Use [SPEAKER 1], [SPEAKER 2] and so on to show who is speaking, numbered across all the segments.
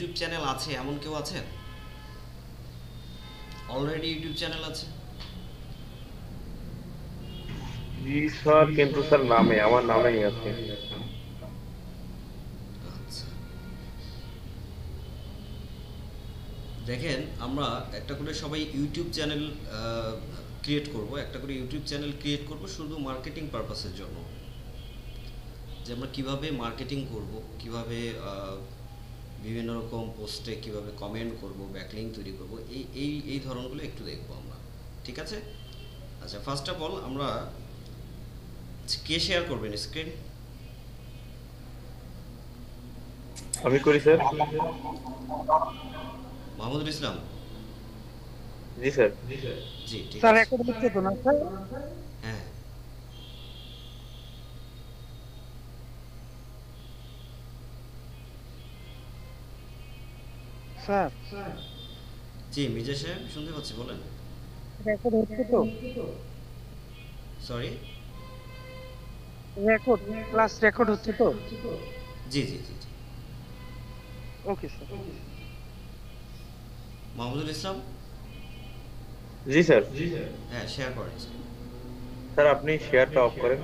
[SPEAKER 1] YouTube channel আছে? এমন কেউ আছেন অলরেডি ইউটিউব চ্যানেল আছে?
[SPEAKER 2] জি স্যার কিন্তু স্যার নামে আমার নামেই আছে।
[SPEAKER 1] আচ্ছা। দেখেন আমরা একটা করে সবাই ইউটিউব চ্যানেল ক্রিয়েট করব। একটা করে ইউটিউব চ্যানেল ক্রিয়েট করব শুধু মার্কেটিং পারপাসের জন্য। যে আমরা কীভাবে মার্কেটিং করব কীভাবে বিভিন্ন রকম পোস্টে কীভাবে কমেন্ট করব ব্যাকলিং তৈরি করব এই এই এই ধরনগুলো একটু দেখব আমরা। ঠিক আছে? আচ্ছা ফার্স্ট অফ অল আমরা কে শেয়ার করবেন স্ক্রিন
[SPEAKER 2] আমি করি স্যার
[SPEAKER 1] মাহমুদুল ইসলাম?
[SPEAKER 2] জি স্যার
[SPEAKER 1] জি ঠিক
[SPEAKER 3] স্যার
[SPEAKER 1] আছে।
[SPEAKER 3] এখন হচ্ছে তো না স্যার
[SPEAKER 1] হ্যাঁ
[SPEAKER 3] স্যার।
[SPEAKER 1] জি মির্জা সাহেব শুনতে পাচ্ছি বলেন।
[SPEAKER 3] রেকর্ড হচ্ছে তো?
[SPEAKER 1] সরি?
[SPEAKER 3] রেকর্ড ক্লাস রেকর্ড হচ্ছে তো?
[SPEAKER 1] জি জি জি জি।
[SPEAKER 3] Okay sir.
[SPEAKER 1] মাহমুদুল ইসলাম?
[SPEAKER 2] জি স্যার।
[SPEAKER 1] হ্যাঁ শেয়ার করেন
[SPEAKER 2] স্যার। আপনি শেয়ারটা অফ করেন।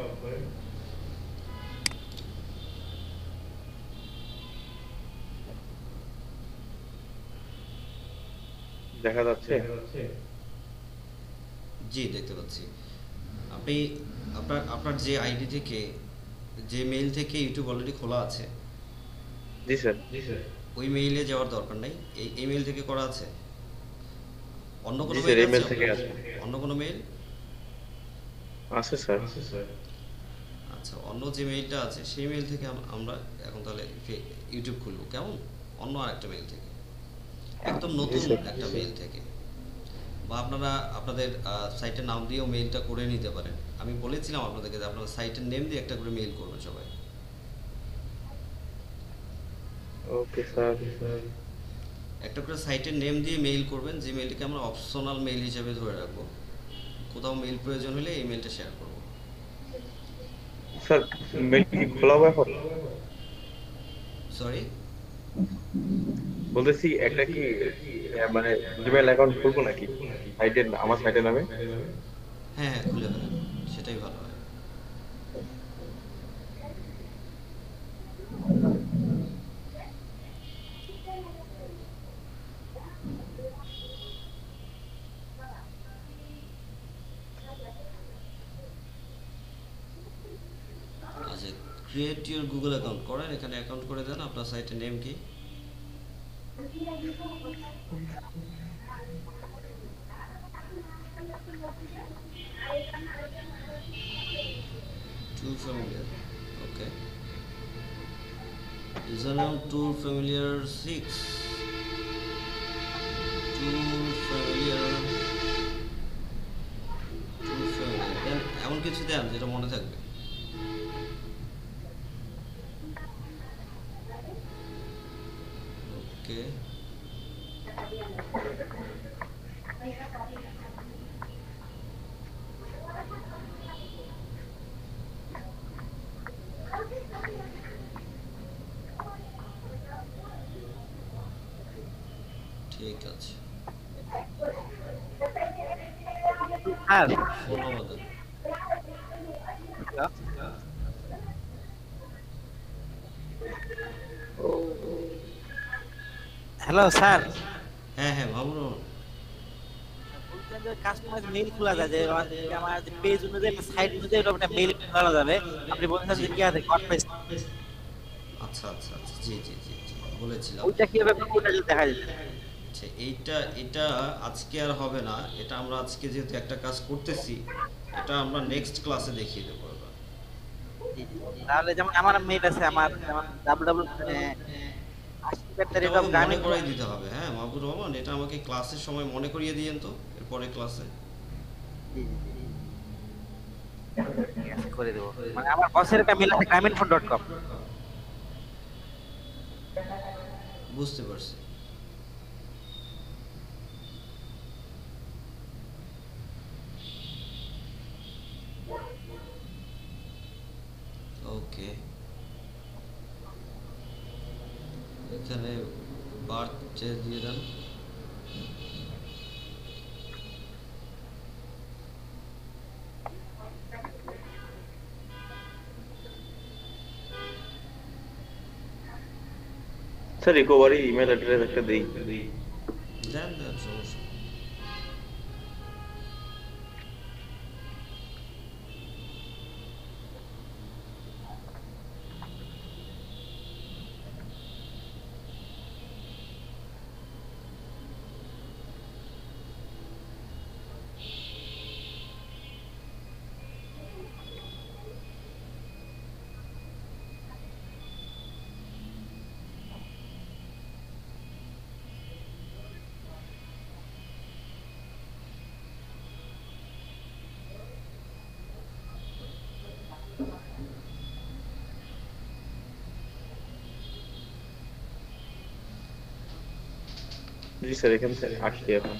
[SPEAKER 2] দেখা যাচ্ছে?
[SPEAKER 1] জি দেখতে পাচ্ছি। আপনি আপনার আপনার যে আইডি থেকে যে মেইল থেকে ইউটিউব অলরেডি খোলা আছে?
[SPEAKER 2] জি স্যার।
[SPEAKER 1] ওই মেইলে যাওয়ার দরকার নাই? এই মেইল থেকে করা আছে? অন্য কোনো মেইল
[SPEAKER 2] স্যার এই মেল
[SPEAKER 1] আছে
[SPEAKER 2] থেকে আছে।
[SPEAKER 1] অন্য কোনো মেইল
[SPEAKER 2] আছে স্যার।
[SPEAKER 1] আচ্ছা অন্য যে মেইলটা আছে সেই মেইল থেকে আমরা এখন তাহলে ইউটিউব খুলবো। কেমন? অন্য আরেকটা মেইল থেকে। একদম নতুন একটা মেইল থেকে। বা আপনারা আপনাদের সাইটের নাম দিয়েও মেইলটা করে নিতে পারেন। আমি বলেছিলাম আপনাদেরকে যে আপনারা সাইটের নেম দিয়ে একটা করে মেইল করবেন সবাই।
[SPEAKER 2] ওকে স্যার
[SPEAKER 1] একটা করে সাইটের নেম দিয়ে মেইল করবেন যে মেইলটাকে আমরা অপশনাল মেইল হিসেবে ধরে রাখব। কোথাও মেইল প্রয়োজন হলে এই মেইলটা শেয়ার করব।
[SPEAKER 2] স্যার মেল কি খোলা হবে
[SPEAKER 1] সরি
[SPEAKER 2] বলতেছি, একটা কি মানে জিমেল অ্যাকাউন্ট খুলবো নাকি? সাইটের আমার সাইটের নামে?
[SPEAKER 1] হ্যাঁ হ্যাঁ খুলে ফেলেন সেটাই ভালো হয়। ক্রিয়েট ইউর গুগল অ্যাকাউন্ট করেন, এখানে অ্যাকাউন্ট করে দেন, আপনার সাইটের নেম কি? Too familiar. Okay. Username too familiar six. Too familiar. Too familiar. Then এমন কিছু দেন যেটা মনে থাকবে Okay ঠিক আছে।
[SPEAKER 3] স্যার
[SPEAKER 1] ফোন আমাদের
[SPEAKER 3] হ্যালো স্যার
[SPEAKER 1] হ্যাঁ হ্যাঁ মামুন মামুন।
[SPEAKER 3] বলছেন যে কাস্টমাইজ মেইল খোলা যায় যে আমার যে আমার যে পেজ অনুযায়ী সাইট অনুযায়ী একটা মেইল খোলা যাবে। আপনি বলছেন যে কি আছে? কনফারেন্স
[SPEAKER 1] আচ্ছা আচ্ছা আচ্ছা জি জি জি জি বলেছিলাম।
[SPEAKER 3] ওইটা কীভাবে করব দেখা যাবে।
[SPEAKER 1] আচ্ছা এইটা এটা আজকে আর হবে না। এটা আমরা আজকে যেহেতু একটা কাজ করতেছি এটা আমরা নেক্সট ক্লাসে দেখিয়ে দেবো
[SPEAKER 3] তাহলে যেমন আমার মেইল আছে আমার যেমন ডাবল
[SPEAKER 1] করাই দিতে হবে হ্যাঁ মাহবুব রহমান এটা আমাকে ক্লাসের সময় মনে করিয়ে দিয়েন তো এরপরে ক্লাসে।
[SPEAKER 3] করে দেবো। মানে আমার বসের আছে
[SPEAKER 1] বুঝতে পারছি। ওকে এখানে বার্থডে দিয়ে দেন
[SPEAKER 2] স্যার রিকভারি ইমেল অ্যাড্রেস একটা দেই
[SPEAKER 1] দেন দেন সমস্যা
[SPEAKER 2] জি স্যার এখান থেকে আসছি এখন।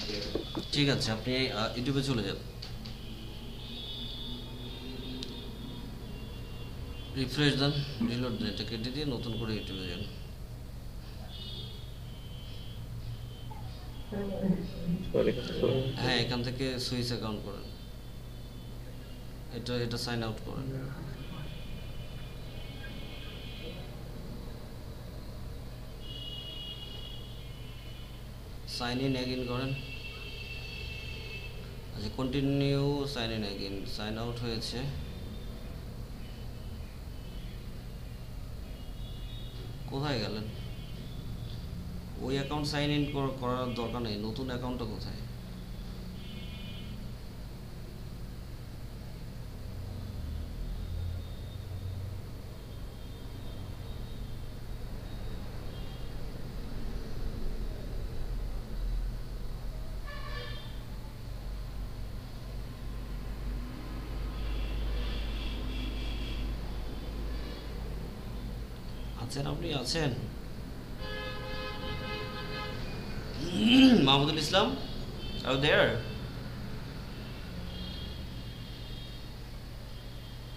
[SPEAKER 1] ঠিক আছে আপনি ইউটিউবে চলে যান। রিফ্রেশ দেন রিলোড দেন এটা কেটে দিয়ে নতুন করে ইউটিউবে যান। হ্যাঁ এখান থেকে সুইচ অ্যাকাউন্ট করেন। এটা এটা সাইন আউট করেন। সাইন ইন এগিন করেন আচ্ছা continue sign in again sign out হয়েছে। কোথায় গেলেন? ওই অ্যাকাউন্ট সাইন ইন করার দরকার নেই। নতুন অ্যাকাউন্টটা কোথায়? আছেন আপনি আছেন? মাহমুদুল ইসলাম আর দেয়ার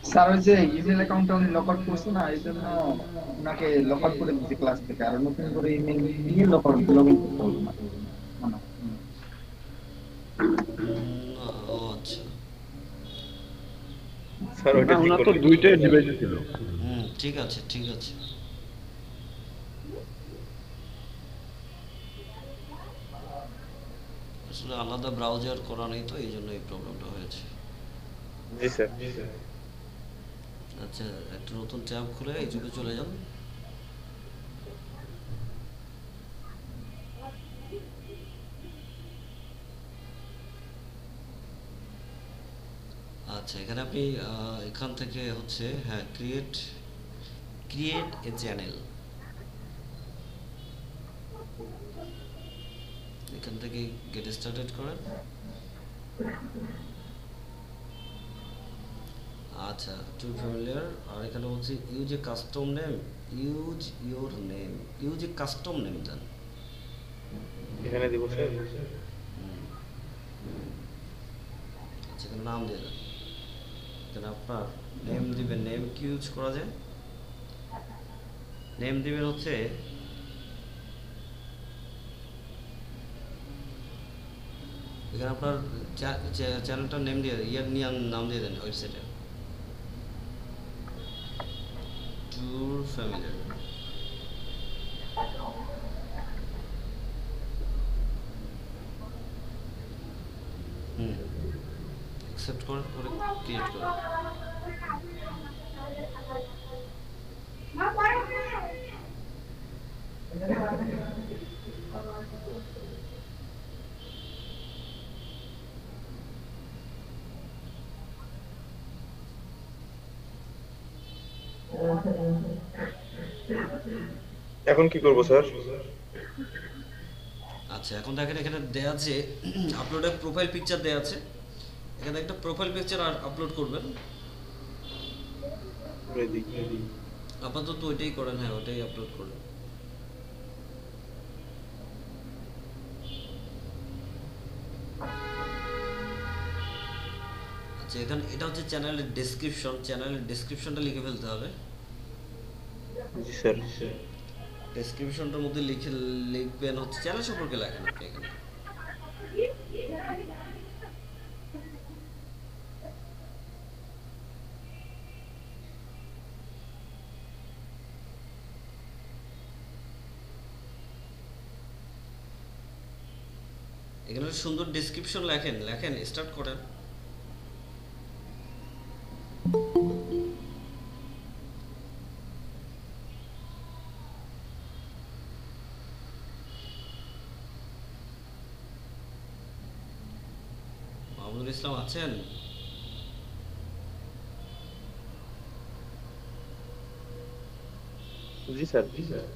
[SPEAKER 4] স্যার ওই যে ইমেল অ্যাকাউন্টটা উনি লক আউট করছে না এই জন্য ওনাকে লক আউট করে দিচ্ছে ক্লাস থেকে আর নতুন করে ইমেল দিয়ে লক আউট লগ ইন করতে হবে না। না, না, হুম।
[SPEAKER 1] ও আচ্ছা।
[SPEAKER 2] স্যার ওইটা ঠিক
[SPEAKER 5] ওনার তো ডিভাইসে ছিল।
[SPEAKER 1] হুম ঠিক আছে ঠিক আছে। আসলে আলাদা ব্রাউজার করা নেই তো এই জন্য এই প্রবলেমটা হয়েছে।
[SPEAKER 2] জি স্যার।
[SPEAKER 1] আচ্ছা একটা নতুন ট্যাব খুলে ইউটিউবে চলে যান। আচ্ছা এখানে আপনি আহ, এখান থেকে হচ্ছে হ্যাঁ ক্রিয়েট ক্রিয়েট এ চ্যানেল এখান থেকে গেট স্টার্টেড করেন। আচ্ছা টু ফ্যামিলিয়ার আর এখানে হচ্ছে use a custom name use your name use a custom name দেন।
[SPEAKER 2] এখানে দিব স্যার
[SPEAKER 1] আচ্ছা এখানে নাম দিয়ে দেন। এখানে আপনার নেম দিবেন নেম কি ইউজ করা যায়? নেম দিবেন হচ্ছে এখানে আপনার চ্যানেলটার নেম দিয়ে ইয়ার নিয়ে নাম দিয়ে দেন ওয়েবসাইটে ট্যুর ফ্যামিলি হুম। অ্যাকসেপ্ট করে করে ক্রিয়েট করে
[SPEAKER 2] এখন কি করব স্যার?
[SPEAKER 1] আচ্ছা এখন দেখেন এখানে দেয়া আছে আপলোডের প্রোফাইল পিকচার দেয়া আছে। এখানে একটা প্রোফাইল পিকচার আর আপলোড করবেন। আপাতত ওইটাই করেন হ্যাঁ ওইটাই আপলোড করেন। আচ্ছা এখানে এটা হচ্ছে চ্যানেলের ডেসক্রিপশন চ্যানেলের ডেসক্রিপশনটা লিখে ফেলতে হবে।
[SPEAKER 2] জি স্যার।
[SPEAKER 1] ডেসক্রিপশনটার মধ্যে লিখে লিখবেন হচ্ছে চ্যানেল সম্পর্কে লেখেন আপনি এখানে। এখানে সুন্দর ডেসক্রিপশন লেখেন লেখেন স্টার্ট করেন। আছেন?
[SPEAKER 2] জি স্যার জি স্যার।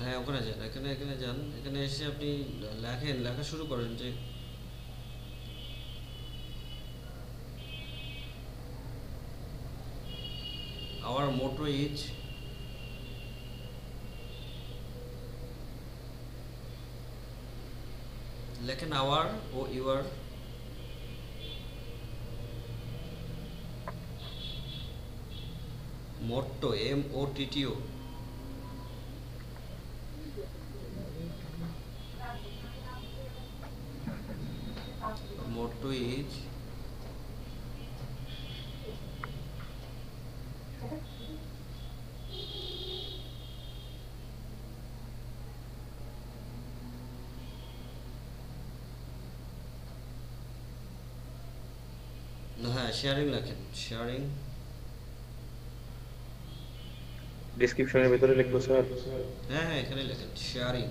[SPEAKER 1] হ্যাঁ ওখানে যান এখানে এখানে যান। এখানে এসে আপনি লেখেন লেখা শুরু করেন যে our motto is লেখেন our O U R motto M O T T O motto is? হ্যাঁ শেয়ারিং লেখেন শেয়ারিং
[SPEAKER 2] ডেসক্রিপশনের ভিতরে লিখব স্যার?
[SPEAKER 1] হ্যাঁ হ্যাঁ এখানে লেখেন sharing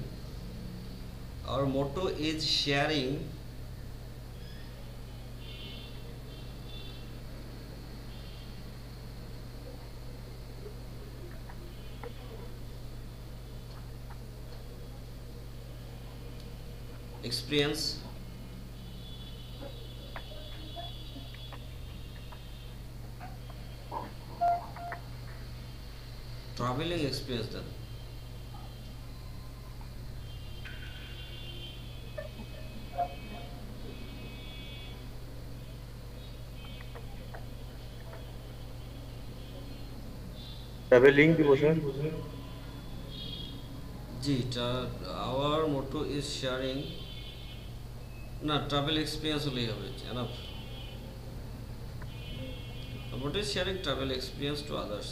[SPEAKER 1] our motto is sharing experience traveling experience then?
[SPEAKER 2] Travelling দিব স্যার
[SPEAKER 1] জি আওয়ার মোটো ইজ শেয়ারিং না ট্রাভেল এক্সপিরিয়েন্স হলেই হবে enough motto is sharing travel experience to others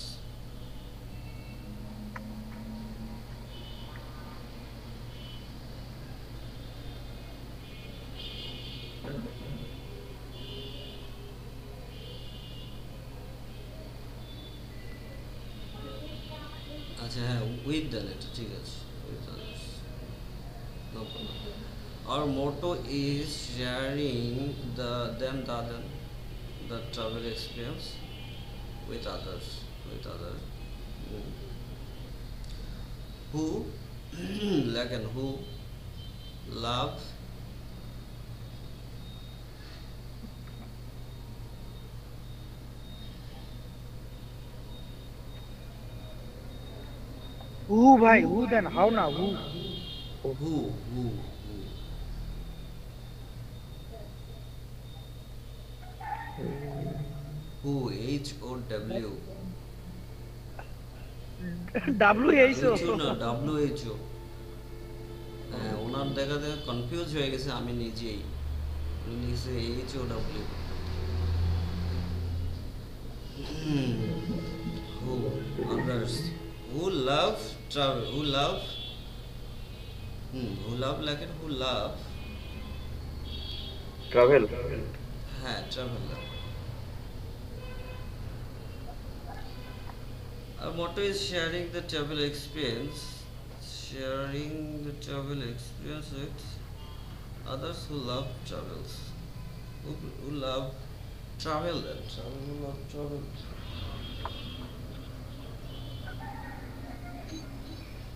[SPEAKER 1] second who loves who
[SPEAKER 5] by who then? How now? Who? Oh,
[SPEAKER 1] who? Who, who? Who? H O W.
[SPEAKER 5] W
[SPEAKER 1] H O no W H O. দেখা দেখা confuse হয়ে গেছে আমি নিজেই। উনি লিখছে H O W who others who love travel who love hmm who love লেখেন who love
[SPEAKER 2] travel
[SPEAKER 1] হ্যাঁ travel love Our motto is sharing the travel experience, sharing the travel experience with others who love travels, who, who love travel and travel who love travel.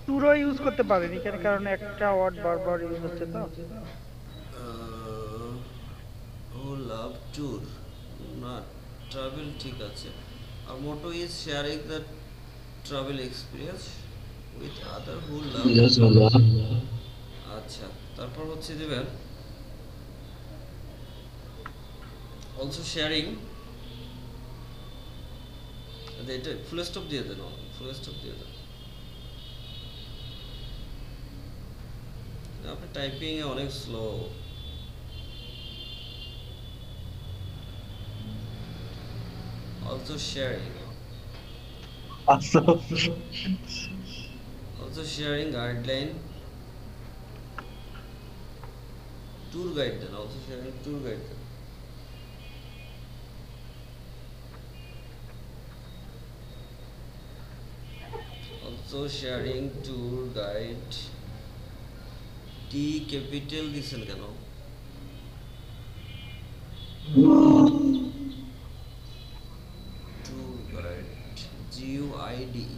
[SPEAKER 5] টুরও use করতে পারেন এখানে কারণ একটা word বারবার use হচ্ছে তো
[SPEAKER 1] Uh, who love tour, not travel ঠিক আছে Our motto is sharing the travel experience আচ্ছা তারপর হচ্ছে দেবেন অলসো শেয়ারিং এটা ফুল স্টপ দিয়ে দেন ফুল স্টপ দিয়ে দেন। আপনার টাইপিং এ অনেক স্লো sharing
[SPEAKER 2] আচ্ছা
[SPEAKER 1] also sharing guideline tour guide then also sharing tour guide then. also sharing tour guide T capital দিছেন কেন tour guide G U I D E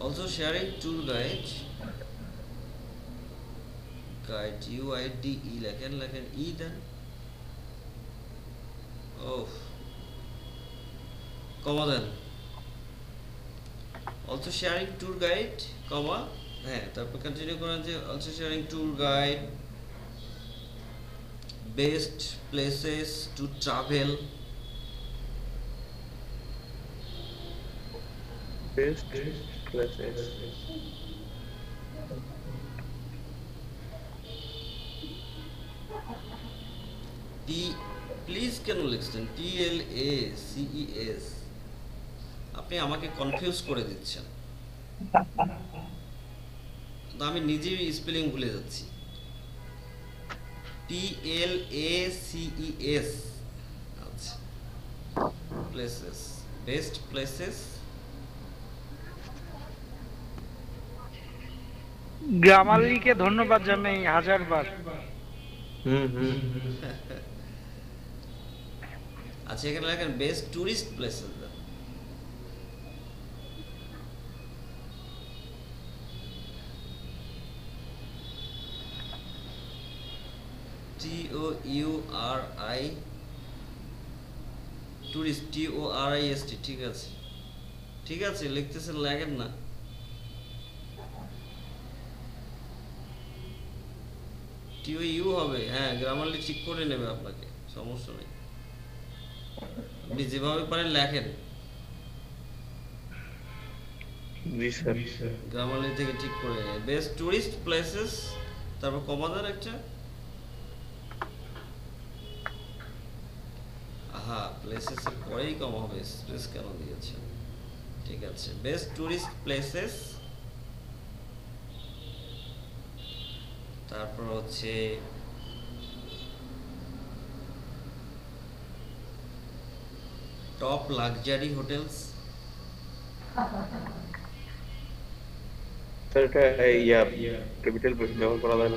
[SPEAKER 1] also sharing tour guide. Guide, U I D E লেখেন লেখেন E দেন ও comma দেন also sharing tour guide comma? হ্যাঁ তারপর continue করেন যে also sharing tour guide best places to travel
[SPEAKER 2] best places
[SPEAKER 1] T please কেন লিখছেন? টি এল এ সিই এস আপনি আমাকে কনফিউজ করে দিচ্ছেন। আমি নিজেই স্পেলিং ভুলে যাচ্ছি। টি এল এ সিই এস আচ্ছা। প্লেসেস বেস্ট প্লেসেস
[SPEAKER 5] গ্রামালিকে ধন্যবাদ জানাই হাজারবার।
[SPEAKER 1] আচ্ছা এখানে লেখেন, best tourist places T O U R I tourist T O R I S T ঠিক আছে। ঠিক আছে, লিখতেছেন, লেখেন না। টি ইউ হবে হ্যাঁ গ্রামারলি ঠিক করে নেবে আপনাকে সমস্যা নেই। আপনি যেভাবে পারেন লেখেন। গ্রামারলি থেকে ঠিক করে বেস্ট টুরিস্ট প্লেসেস তারপর কমাদার একটা। আহা প্লেসেস এর পরেই কমা হবে স্পেস কেন দিয়েছেন? ঠিক আছে। বেস্ট টুরিস্ট প্লেসেস তারপর হচ্ছে টপ লাক্সারি হোটেলস
[SPEAKER 2] ক্যাপিটাল ব্যবহার করা যায় না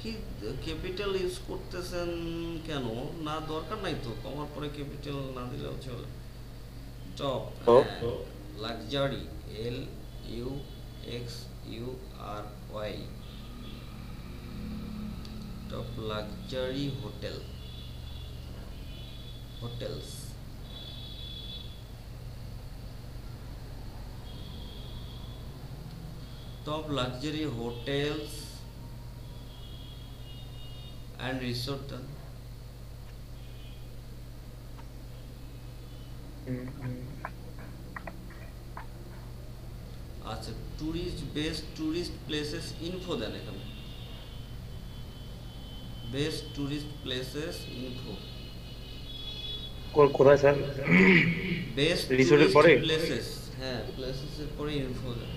[SPEAKER 1] কি ক্যাপিটাল ইউজ করতেছেন কেন? না দরকার নাই তো। কমার পরে ক্যাপিটাল না দিলেও চলে
[SPEAKER 2] top?
[SPEAKER 1] Luxury L U X you are why top luxury hotel hotels top luxury hotels and resort then আচ্ছা tourist best tourist places info দেন এখানে। বেস্ট টুরিস্ট প্লেসেস ইনফো
[SPEAKER 2] কোথায় স্যার?
[SPEAKER 1] বেস্ট
[SPEAKER 2] এর পরে?
[SPEAKER 1] প্লেসেস হ্যাঁ places এর পরে info দেন।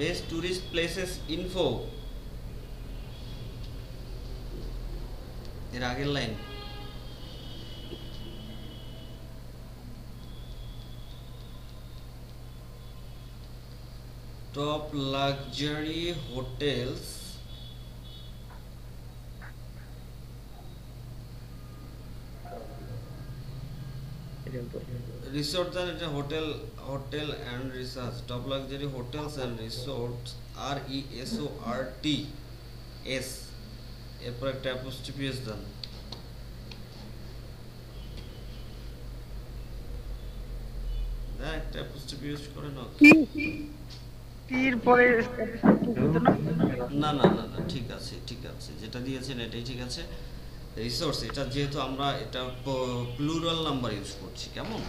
[SPEAKER 1] Best tourist places info এর আগের line top luxury hotels resort দেন এটা hotel hotel and research top luxury hotels and resort R E S O R T S এরপর একটা অ্যাপোস্ট্রফি এস দেন দেন একটা অ্যাপোস্ট্রফি ইউজ করে না
[SPEAKER 5] পরে না
[SPEAKER 1] না না না না ঠিক আছে ঠিক আছে। যেটা দিয়েছেন এটাই ঠিক আছে। রিসোর্স এটা যেহেতু আমরা এটা প্লুরাল নাম্বার ইউজ করছি কেমন?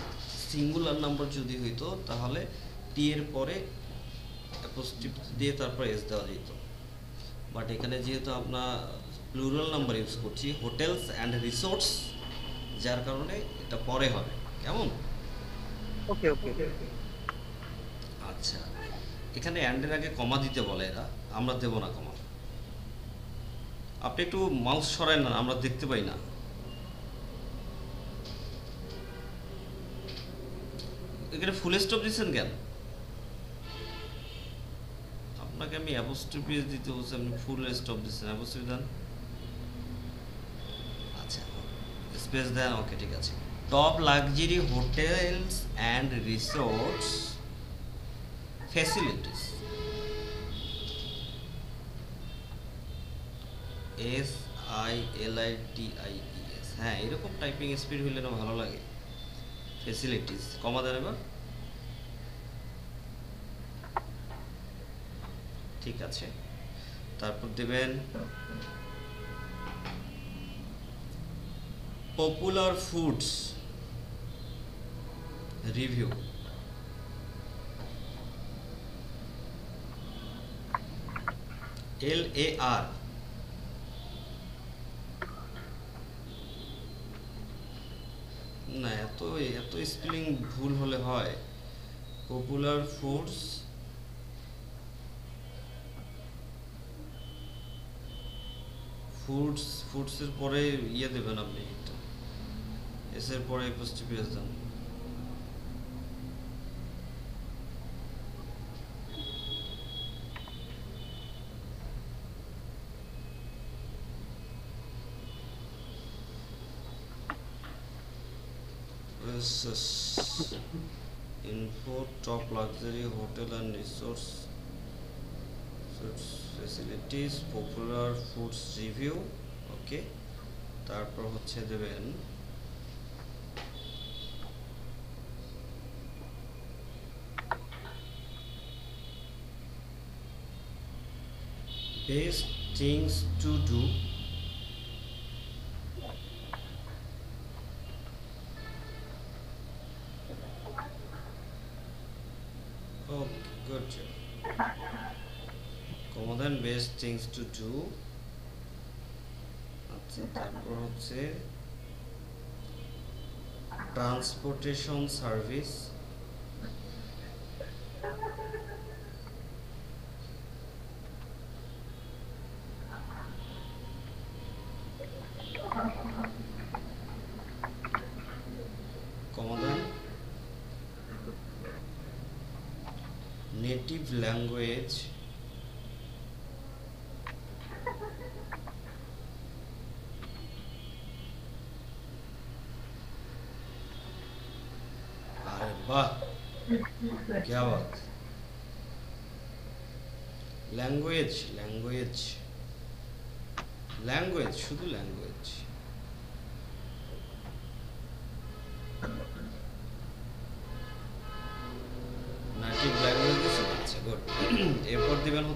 [SPEAKER 1] সিঙ্গুলার নাম্বার যদি হইতো তাহলে টি এর পরে অ্যাপোস্টিভ দিয়ে তারপর এস দেওয়া যেত। বাট এখানে যেহেতু আমরা প্লুরাল নাম্বার ইউজ করছি হোটেলস অ্যান্ড রিসোর্টস যার কারণে এটা পরে হবে কেমন?
[SPEAKER 3] ওকে ওকে
[SPEAKER 1] আচ্ছা। এখানে অ্যান্ডের আগে কমা দিতে বলে এরা, আমরা দেব না কমা। আপনি একটু মাউস সরায় না, আমরা দেখতে পাই না। এখানে ফুল স্টপ দিচ্ছেন কেন? আপনাকে আমি অ্যাপোস্ট্রফি দিতে বলছি, আপনি ফুল স্টপ দিচ্ছেন অ্যাপোস্ট্রফি দেন। আচ্ছা স্পেস দেন ওকে ঠিক আছে। Top luxury hotels and resorts facilities S I L I T I E S হ্যাঁ এরকম টাইপিং স্পিড হইলে না ভালো লাগে। ফ্যাসিলিটিস কমা দেন এবার। ঠিক আছে। তারপর দেবেন popular foods review L A R না, এত এত স্পেলিং ভুল হলে হয়। পপুলার ফুডস ফুডস ফুডসের পরে ইয়ে দেবেন আপনি। একটা এসের পরে এপোস্টিপিএস দেন Yes, info top luxury hotel and resorts facilities popular foods review ওকে তারপর হচ্ছে দেবেন best things to do Okay, good job. Common best things to do. আচ্ছা তারপর হচ্ছে ট্রান্সপোর্টেশন সার্ভিস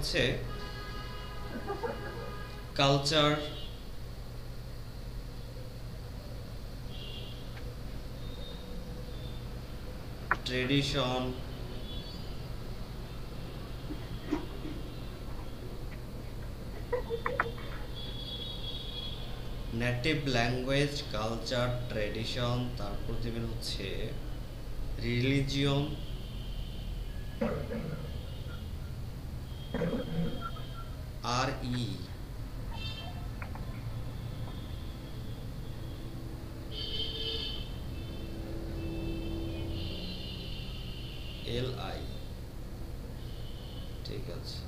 [SPEAKER 1] হচ্ছে culture tradition native language culture tradition তারপর দেবেন হচ্ছে religion R E L I ঠিক আছে।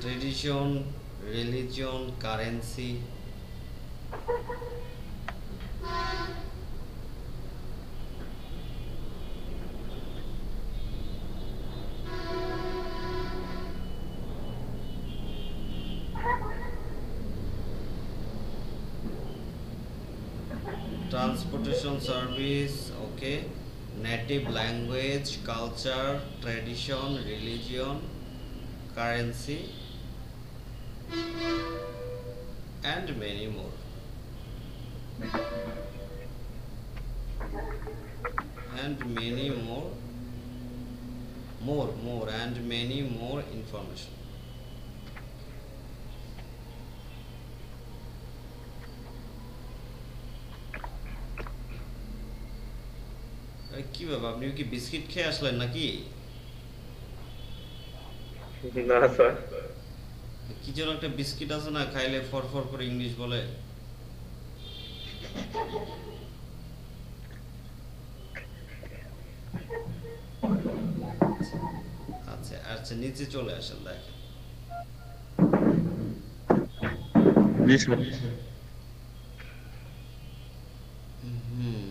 [SPEAKER 1] Tradition religion currency native language culture tradition religion currency and many more কি বাবা আপনি কি বিস্কিট খেয়ে আসলেন নাকি?
[SPEAKER 2] না স্যার।
[SPEAKER 1] কি যেন একটা বিস্কিট আছে না খাইলে ফরফর করে ইংলিশ বলে। আচ্ছা আচ্ছা নিচে চলে আসেন দেখেন
[SPEAKER 2] জি স্যার
[SPEAKER 1] হুম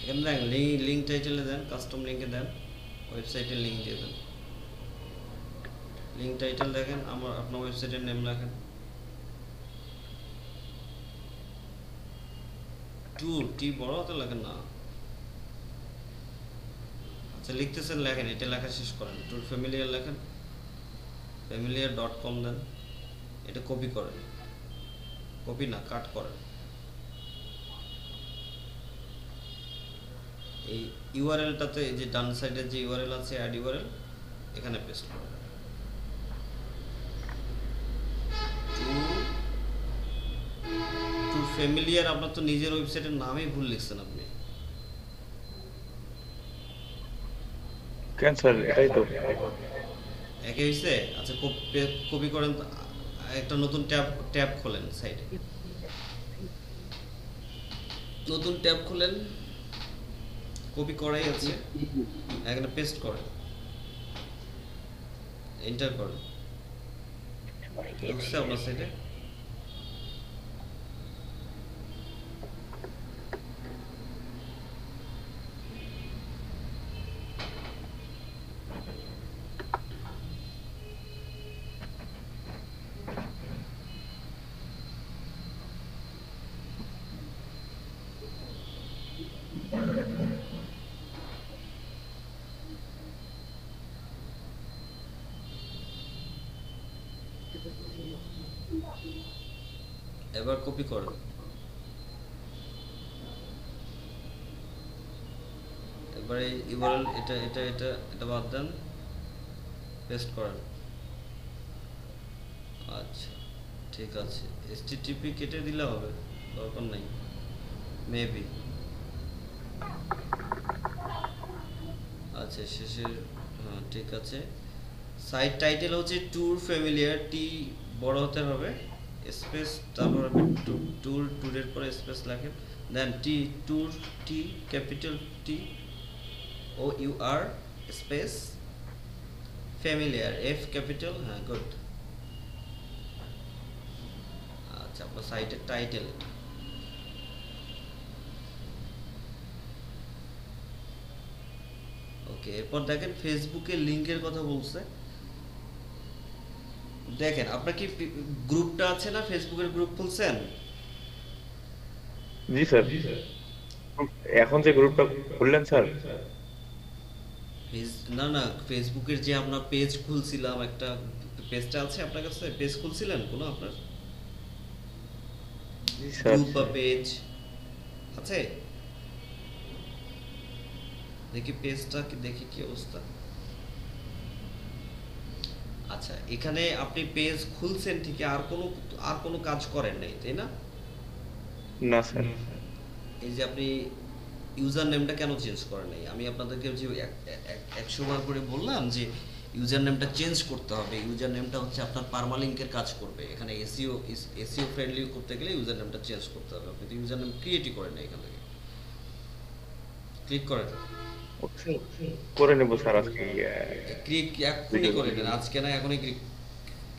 [SPEAKER 1] এখানে দেখেন লিঙ্ক লিঙ্ক টাইটেলে দেন কাস্টম লিঙ্কে দেন ওয়েবসাইটের লিঙ্ক দিয়ে দেন। লিঙ্ক টাইটেল দেখেন, আমার, আপনার ওয়েবসাইটের নেম লেখেন ট্যুর টি বড় হাতে লেখেন না। আচ্ছা লিখতেছেন, লেখেন, এটা লেখা শেষ করেন। ট্যুর ফ্যামিলিয়ার লেখেন। ফ্যামিলিয়ার ডট কম দেন। এটা কপি করেন। কপি না কাট করেন। এই ইউআরএলটাতে যে ডান সাইডে যে ইউআরএল আছে অ্যাড ইউআরএল এখানে পেস্ট করেন টু ফ্যামিলিয়ার আপনার তো নিজের ওয়েবসাইটের নামই ভুল লিখছেন আপনি।
[SPEAKER 2] কেন স্যার? এটাই তো।
[SPEAKER 1] একে হইছে আচ্ছা কপি করেন একটা নতুন ট্যাব ট্যাব খোলেন সাইডে। নতুন ট্যাব খোলেন। কপি করাই আছে এখানে পেস্ট করেন এন্টার করেন ঢুকছে আপনার সাইডে এবার কপি করেন এবারে ইউআরএল এটা এটা এটা এটা বাদ দেন পেস্ট করেন। আচ্ছা ঠিক আছে। এসটিটিপি কেটে দিলে হবে, দরকার নাই। মেবি আচ্ছা শেষের হ্যাঁ ঠিক আছে। সাইট টাইটেল হচ্ছে ট্যুর ফ্যামিলিয়ার টি বড় হতে হবে। স্পেস, তারপর হবে ট্যুর ট্যুরের পরে স্পেস লেখেন দেন T tour T capital T O U R space familiar F capital হ্যাঁ গুড। আচ্ছা আপনার সাইটের টাইটেল এটা। ওকে এরপর দেখেন ফেসবুকে লিংকের কথা বলছে। দেখেন আপনার কি গ্রুপটা আছে না? ফেসবুকের গ্রুপ খুলছেন?
[SPEAKER 2] জি স্যার। এখন যে গ্রুপটা খুললেন স্যার।
[SPEAKER 1] ফেস না না ফেসবুকের যে আমরা পেজ খুলছিলাম একটা পেজটা আছে আপনার কাছে? পেজ খুলছিলেন কোনো আপনার?
[SPEAKER 2] জি স্যার।
[SPEAKER 1] গ্রুপ বা পেজ আছে? দেখি পেজটা কি দেখি কি অবস্থা। আচ্ছা এখানে আপনি পেজ খুলছেন ঠিকই আর কোনো আর কোনো কাজ করেন নাই তাই না?
[SPEAKER 2] না স্যার।
[SPEAKER 1] এই যে আপনি ইউজার নেমটা কেন চেঞ্জ করেন নাই? আমি আপনাদেরকে যে এক- এক- একশো বার করে বললাম যে ইউজার নেমটা চেঞ্জ করতে হবে। ইউজার নেমটা হচ্ছে আপনার পারমালিঙ্কের কাজ করবে। এখানে এসিও এসিও ফ্রেন্ডলি করতে গেলে ইউজার নেমটা চেঞ্জ করতে হবে। আপনি তো ইউজার নেম ক্রিয়েটই করেন না এখান থেকে। ক্লিক করেন।
[SPEAKER 2] করে নেব স্যার আজকে
[SPEAKER 1] ক্রিয়েট এখনই করে নেন? আজকে না এখনই ক্লিক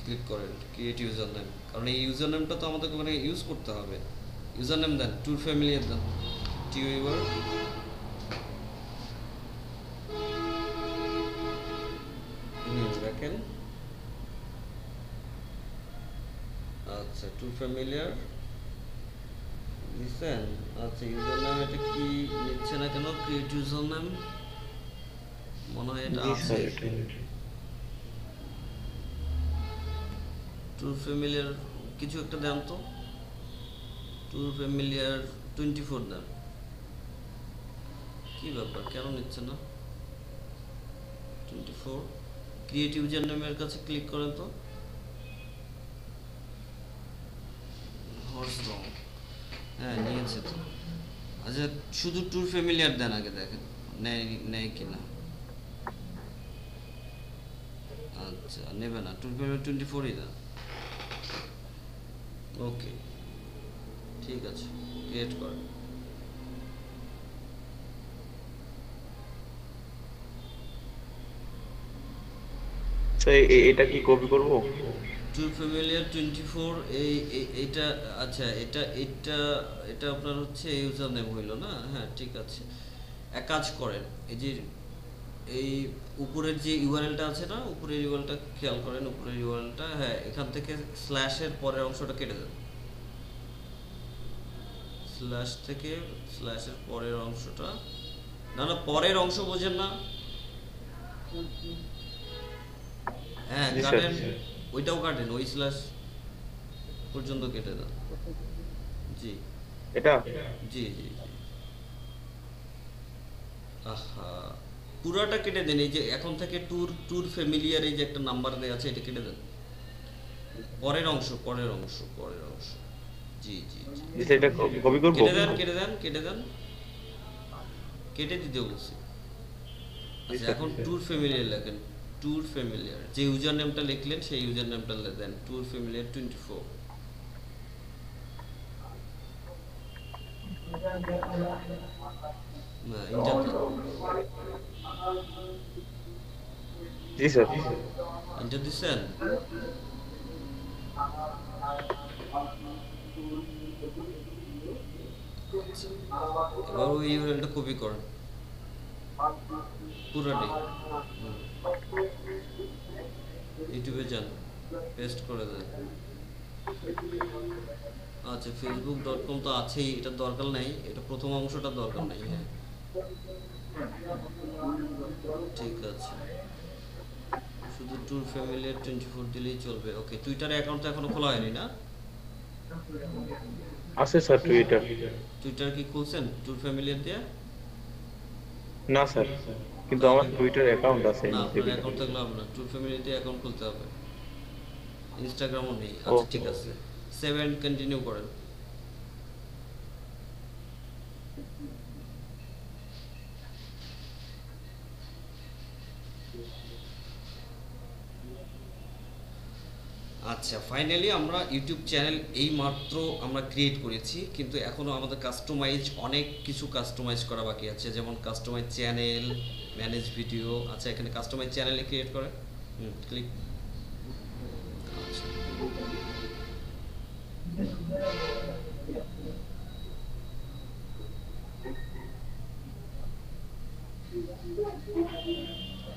[SPEAKER 1] ক্লিক করেন ক্রিয়েট ইউজার নেম কারণ এই ইউজার নেমটা তো আমাদেরকে মানে ইউজ করতে হবে। ইউজার নেম দেন। ট্যুর ফ্যামিলিয়ার দেন টিও ইউর দেখেন। আচ্ছা টু ফ্যামিলিয়ার দিচ্ছেন আচ্ছা ইউজার নাম এটা কি নিচ্ছে না কেন? ক্রিয়েট ইউজার নাম মনে হয় এটা আছে ট্যুর ফ্যামিলিয়ার কিছু একটা দেন তো। ট্যুর ফ্যামিলিয়ার টোয়েন্টি ফোর দেন। কি ব্যাপার? কেন নিচ্ছে না? টোয়েন্টি ফোর ক্রিয়েট ইউজার নেমের কাছে ক্লিক করেন তো। হর্স হ্যাঁ নিয়েছে তো আচ্ছা শুধু ট্যুর ফ্যামিলিয়ার দেন আগে দেখেন, নেয় নেয় কিনা। আচ্ছা নেবে না ট্যুর ফ্যামিলিয়ার টোয়েন্টি ফোরই দেন। ওকে ঠিক আছে ক্রিয়েট করেন।
[SPEAKER 2] এটা কি কপি করব?
[SPEAKER 1] ট্যুর ফ্যামিলিয়ার টোয়েন্টি ফোর এই এইটা আচ্ছা এটা এটা এটা আপনার হচ্ছে ইউজার নেম হইল না? হ্যাঁ ঠিক আছে। এক কাজ করেন এই যে এই উপরের যে ইউআরএলটা আছে না উপরের ইউআরএলটা খেয়াল করেন উপরের ইউআরএলটা হ্যাঁ এখান থেকে স্ল্যাশের পরের অংশটা কেটে দেন। স্ল্যাশ থেকে স্ল্যাশের পরের অংশটা না না পরের অংশ বোঝেন না। হ্যাঁ কাটেন। ওইটাও কাটেন ওই স্ল্যাশ পর্যন্ত কেটে দেন জি।
[SPEAKER 2] এটা?
[SPEAKER 1] জি জি আহা পুরাটা কেটে দেন এই যে এখন থেকে ট্যুর ট্যুর ফ্যামিলিয়ার এই যে একটা নাম্বার দেওয়া আছে এটা কেটে দেন। পরের অংশ পরের অংশ পরের অংশ। জি জি জি।
[SPEAKER 2] এটা কপি করব?
[SPEAKER 1] কেটে দেন কেটে দেন কেটে দেন। কেটে দিতে বলছি। আচ্ছা এখন। ট্যুর ফ্যামিলিয়ার লেখেন। ট্যুর ফ্যামিলিয়ার যে ইউজার নেমটা লিখলেন সেই ইউজার নেমটা দেন tour familiar
[SPEAKER 2] twenty four
[SPEAKER 1] enter দিচ্ছেন এবার ওই ইউআরএলটা কপি করেন। পুরোটাই। ইউটিউবে যান পেস্ট করে দেন। আচ্ছা ফেসবুক ডট কম তো আছেই এটা দরকার নাই এটা প্রথম অংশটা দরকার নাই হ্যাঁ। ঠিক আছে। শুধু ট্যুর ফ্যামিলির টোয়েন্টি ফোর দিলেই চলবে। ওকে টুইটার অ্যাকাউন্ট তো এখনও খোলা হয়নি না?
[SPEAKER 2] আছে স্যার টুইটার
[SPEAKER 1] টুইটার কি খুলছেন ট্যুর ফ্যামিলির দিয়ে?
[SPEAKER 2] না স্যার কিন্তু আমার টুইটার অ্যাকাউন্ট আছে
[SPEAKER 1] না আপনার অ্যাকাউন্ট থাকলে হবে না ট্রু ফ্যামিলিতে অ্যাকাউন্ট খুলতে হবে। ইনস্টাগ্রামও নেই। আচ্ছা ঠিক আছে। সেভেন কন্টিনিউ করেন। আচ্ছা ফাইনালি আমরা ইউটিউব চ্যানেল এই মাত্র আমরা ক্রিয়েট করেছি, কিন্তু এখনও আমাদের কাস্টমাইজ অনেক কিছু কাস্টমাইজ করা বাকি আছে, যেমন কাস্টমাইজ চ্যানেল ম্যানেজ ভিডিও আচ্ছা এখানে কাস্টমাইজ চ্যানেলে ক্রিয়েট করে, হুম ক্লিক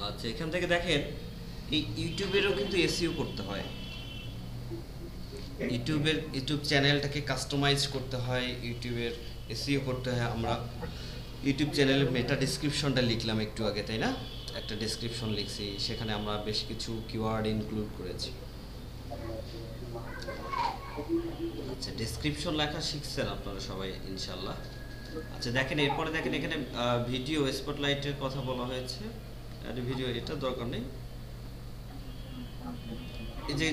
[SPEAKER 1] আচ্ছা এখান থেকে দেখেন, এই ইউটিউবেরও কিন্তু এসিও করতে হয়। ইউটিউবের, ইউটিউব চ্যানেলটাকে কাস্টমাইজ করতে হয়, ইউটিউবের এসিও করতে হয়, আমরা ইউটিউব চ্যানেলের মেটা ডিসক্রিপশনটা লিখলাম একটু আগে, তাই না? একটা ডেসক্রিপশন লিখছি, সেখানে আমরা বেশ কিছু কিওয়ার্ড ইনক্লুড করেছি। আচ্ছা ডেসক্রিপশন লেখা শিখছেন আপনারা সবাই ইনশাল্লাহ আচ্ছা দেখেন, এরপরে দেখেন, এখানে ভিডিও স্পটলাইটের কথা বলা হয়েছে। আর ভিডিও এটা দরকার নেই। এই যে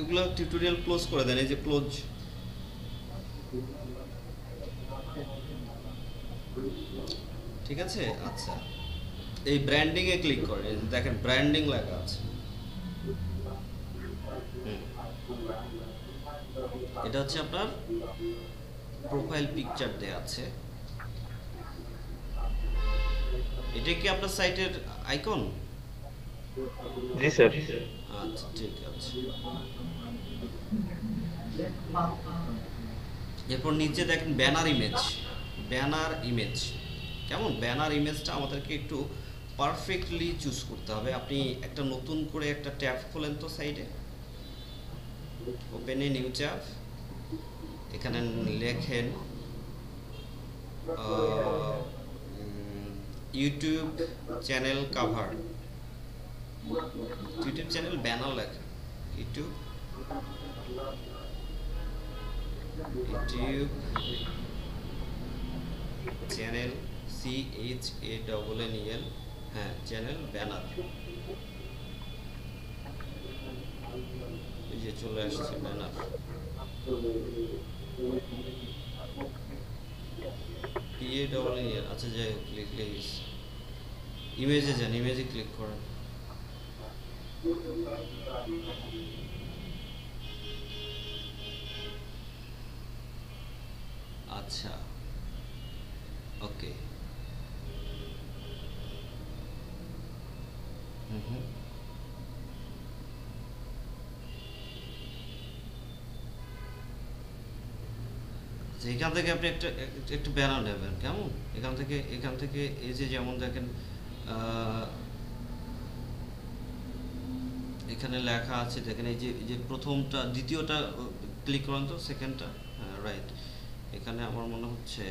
[SPEAKER 1] এগুলো টিউটোরিয়াল ক্লোজ করে দেন, এই যে ক্লোজ ঠিক আছে? আচ্ছা। এই ব্র্যান্ডিং এ ক্লিক করেন দেখেন ব্র্যান্ডিং লেখা আছে। এটা হচ্ছে আপনার প্রোফাইল পিকচার দেয়া আছে। এটা কি আপনার সাইটের আইকন
[SPEAKER 2] জি, স্যার।
[SPEAKER 1] আচ্ছা ঠিক আছে। এরপর নিচে দেখেন ব্যানার ইমেজ ব্যানার ইমেজ কেমন? ব্যানার ইমেজটা আমাদেরকে একটু পারফেক্টলি চুজ করতে হবে। আপনি একটা নতুন করে একটা ট্যাব খোলেন তো সাইডে ওপেনে নিউ ট্যাব এখানে লেখেন YouTube channel cover YouTube channel banner লেখা। YouTube. YouTube channel C H A double N L হ্যাঁ চ্যানেল ব্যানার। এই যে চলে আসছে banner. P A double N L আচ্ছা যাই হোক লিখলে ইমেজে যান ইমেজে ক্লিক করেন। আচ্ছা। আচ্ছা, এখান থেকে আপনি একটা একটু ব্যানার নেবেন কেমন? এখান থেকে এখান থেকে এই যে যেমন দেখেন এখানে লেখা আছে দেখেন এই যে যে প্রথমটা দ্বিতীয়টা ক্লিক করেন তো সেকেন্ডটা হ্যাঁ রাইট এখানে আমার মনে হচ্ছে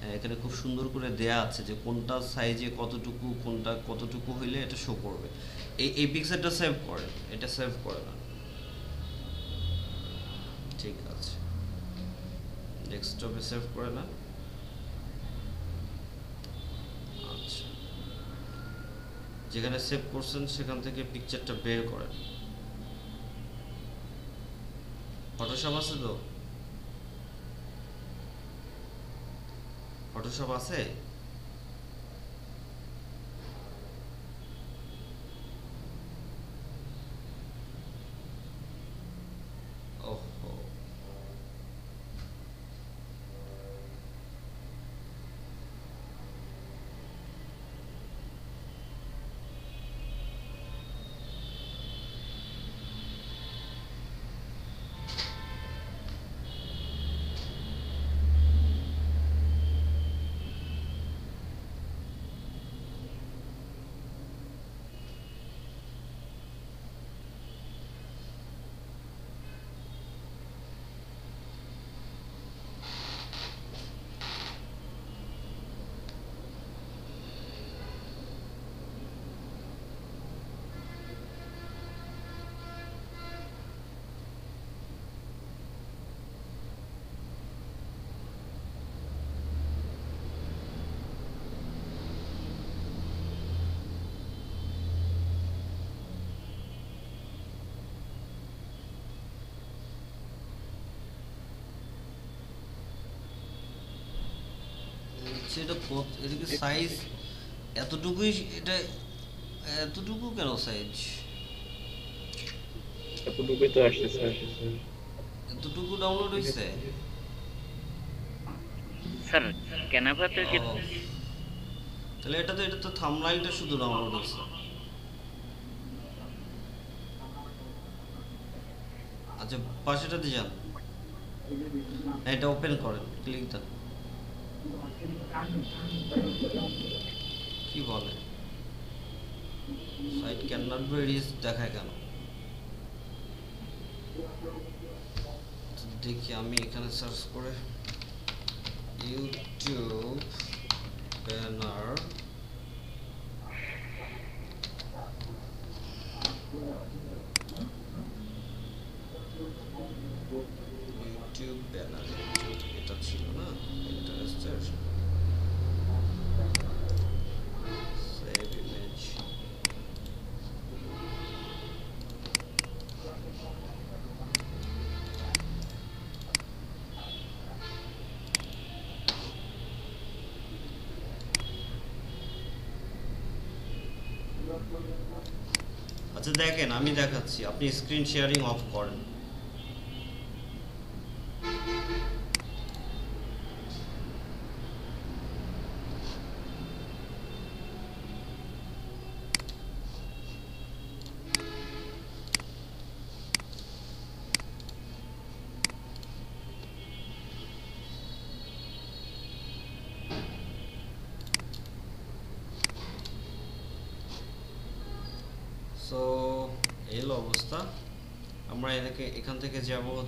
[SPEAKER 1] আহ, এখানে খুব সুন্দর করে দেয়া আছে যে কোনটা সাইজে কতটুকু কোনটা কতটুকু হইলে এটা শো করবে। এই এই পিকচারটা সেভ করে এটা সেভ করে না। ঠিক আছে। ডেস্কটপে সেভ করে না আচ্ছা যেখানে সেভ করছেন সেখান থেকে পিকচারটা বের করেন। ফটোশপ আছে তো? ফটোশপ আছে? সেটা কত এদিকে সাইজ এতটুকুই এটা এতটুকু কেন সাইজ
[SPEAKER 2] এতটুকুই তো আসতেছে
[SPEAKER 1] এতটুকু ডাউনলোড হয়েছে
[SPEAKER 6] স্যার ক্যানাভাতে যে
[SPEAKER 1] তাহলে এটা তো এটা তো থামলাইনটা শুধু ডাউনলোড হয়েছে আচ্ছা পাশেটাতে যান। হ্যাঁ, এটা ওপেন করেন ক্লিক দেন। কি বলে? সাইট ক্যান নট বি দেখায় কেন? দেখি আমি এখানে সার্চ করে। ইউটিউব ব্যানার দেখেন আমি দেখাচ্ছি। আপনি স্ক্রিন শেয়ারিং অফ করেন।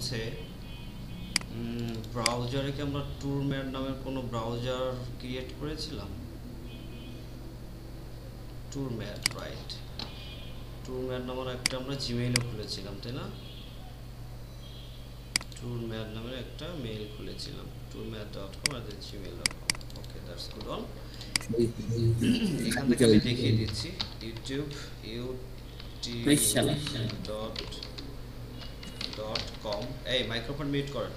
[SPEAKER 1] হচ্ছে ব্রাউজারে কি আমরা ট্যুর ম্যাট নামের কোনো ব্রাউজার ক্রিয়েট করেছিলাম? Tour mat right tour mat নামের একটা আমরা জিমেইলও খুলেছিলাম তাই না? ট্যুর ম্যাথ নামের একটা মেইল খুলেছিলাম tour math dot com R Gmail dot com okay that's good on এখান থেকে আমি দেখিয়ে দিচ্ছি
[SPEAKER 7] YouTube.
[SPEAKER 1] YouTube dot dot com এই মাইক্রোফোন মিউট করেন।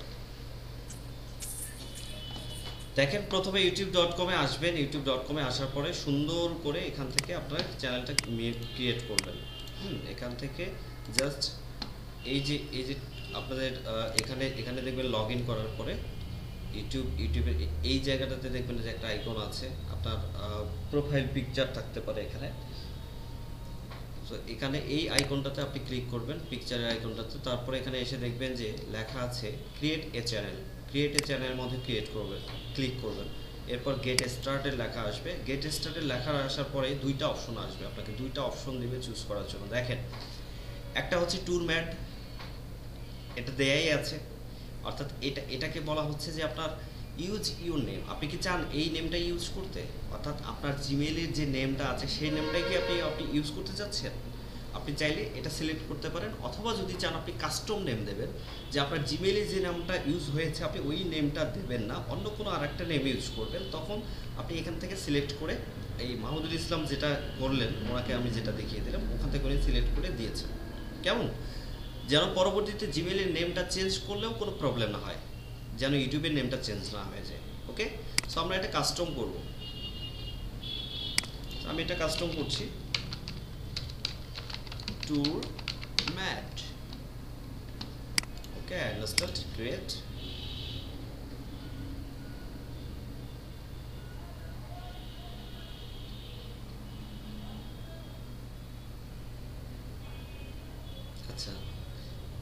[SPEAKER 1] দেখেন, প্রথমে ইউটিউব ডট কমে আসবেন। ইউটিউব ডট কমে আসার পরে সুন্দর করে এখান থেকে আপনার চ্যানেলটা ক্রিয়েট করবেন। এখান থেকে জাস্ট এই যে এই যে আপনাদের এখানে এখানে দেখবেন লগ করার পরে ইউটিউব ইউটিউবের এই জায়গাটাতে দেখবেন যে একটা আইকন আছে। আপনার প্রোফাইল পিকচার থাকতে পারে এখানে। তো এখানে এই আইকনটাতে আপনি ক্লিক করবেন পিকচারের আইকনটাতে তারপরে এখানে এসে দেখবেন যে লেখা আছে create a channel create a চ্যানেলের মধ্যে ক্রিয়েট করবেন ক্লিক করবেন। এরপর গেট স্টার্টের লেখা আসবে। গেট স্টার্টের লেখা আসার পরে দুইটা অপশন আসবে। আপনাকে দুইটা অপশন দিবে চুজ করার জন্য। দেখেন, একটা হচ্ছে ট্যুর ম্যাট এটা দেয়াই আছে। অর্থাৎ এটা, এটাকে বলা হচ্ছে যে আপনার ইউজ ইউর নেম আপনি কি চান এই নেমটা ইউজ করতে? অর্থাৎ আপনার জিমেলের যে নেমটা আছে, সেই নেমটাই কি আপনি আপনি ইউজ করতে চাচ্ছেন আপনি চাইলে এটা সিলেক্ট করতে পারেন, অথবা যদি চান আপনি কাস্টম নেম দেবেন, যে আপনার জিমেলে যে নামটা ইউজ হয়েছে, আপনি ওই নেমটা দেবেন না, অন্য কোনো আরেকটা নেম ইউজ করবেন, তখন আপনি এখান থেকে সিলেক্ট করে, এই মাহমুদুল ইসলাম যেটা করলেন, ওনাকে আমি যেটা দেখিয়ে দিলাম, ওখান থেকে উনি সিলেক্ট করে দিয়েছেন। কেমন? যেন পরবর্তীতে জিমেলের নেমটা চেঞ্জ করলেও কোনো প্রবলেম না হয়। যেন ইউটিউবের নেমটা চেঞ্জ না হয়ে যায় ওকে সো আমরা এটা কাস্টম করব। আমি এটা কাস্টম করছি। Tour mat okay understand great আচ্ছা।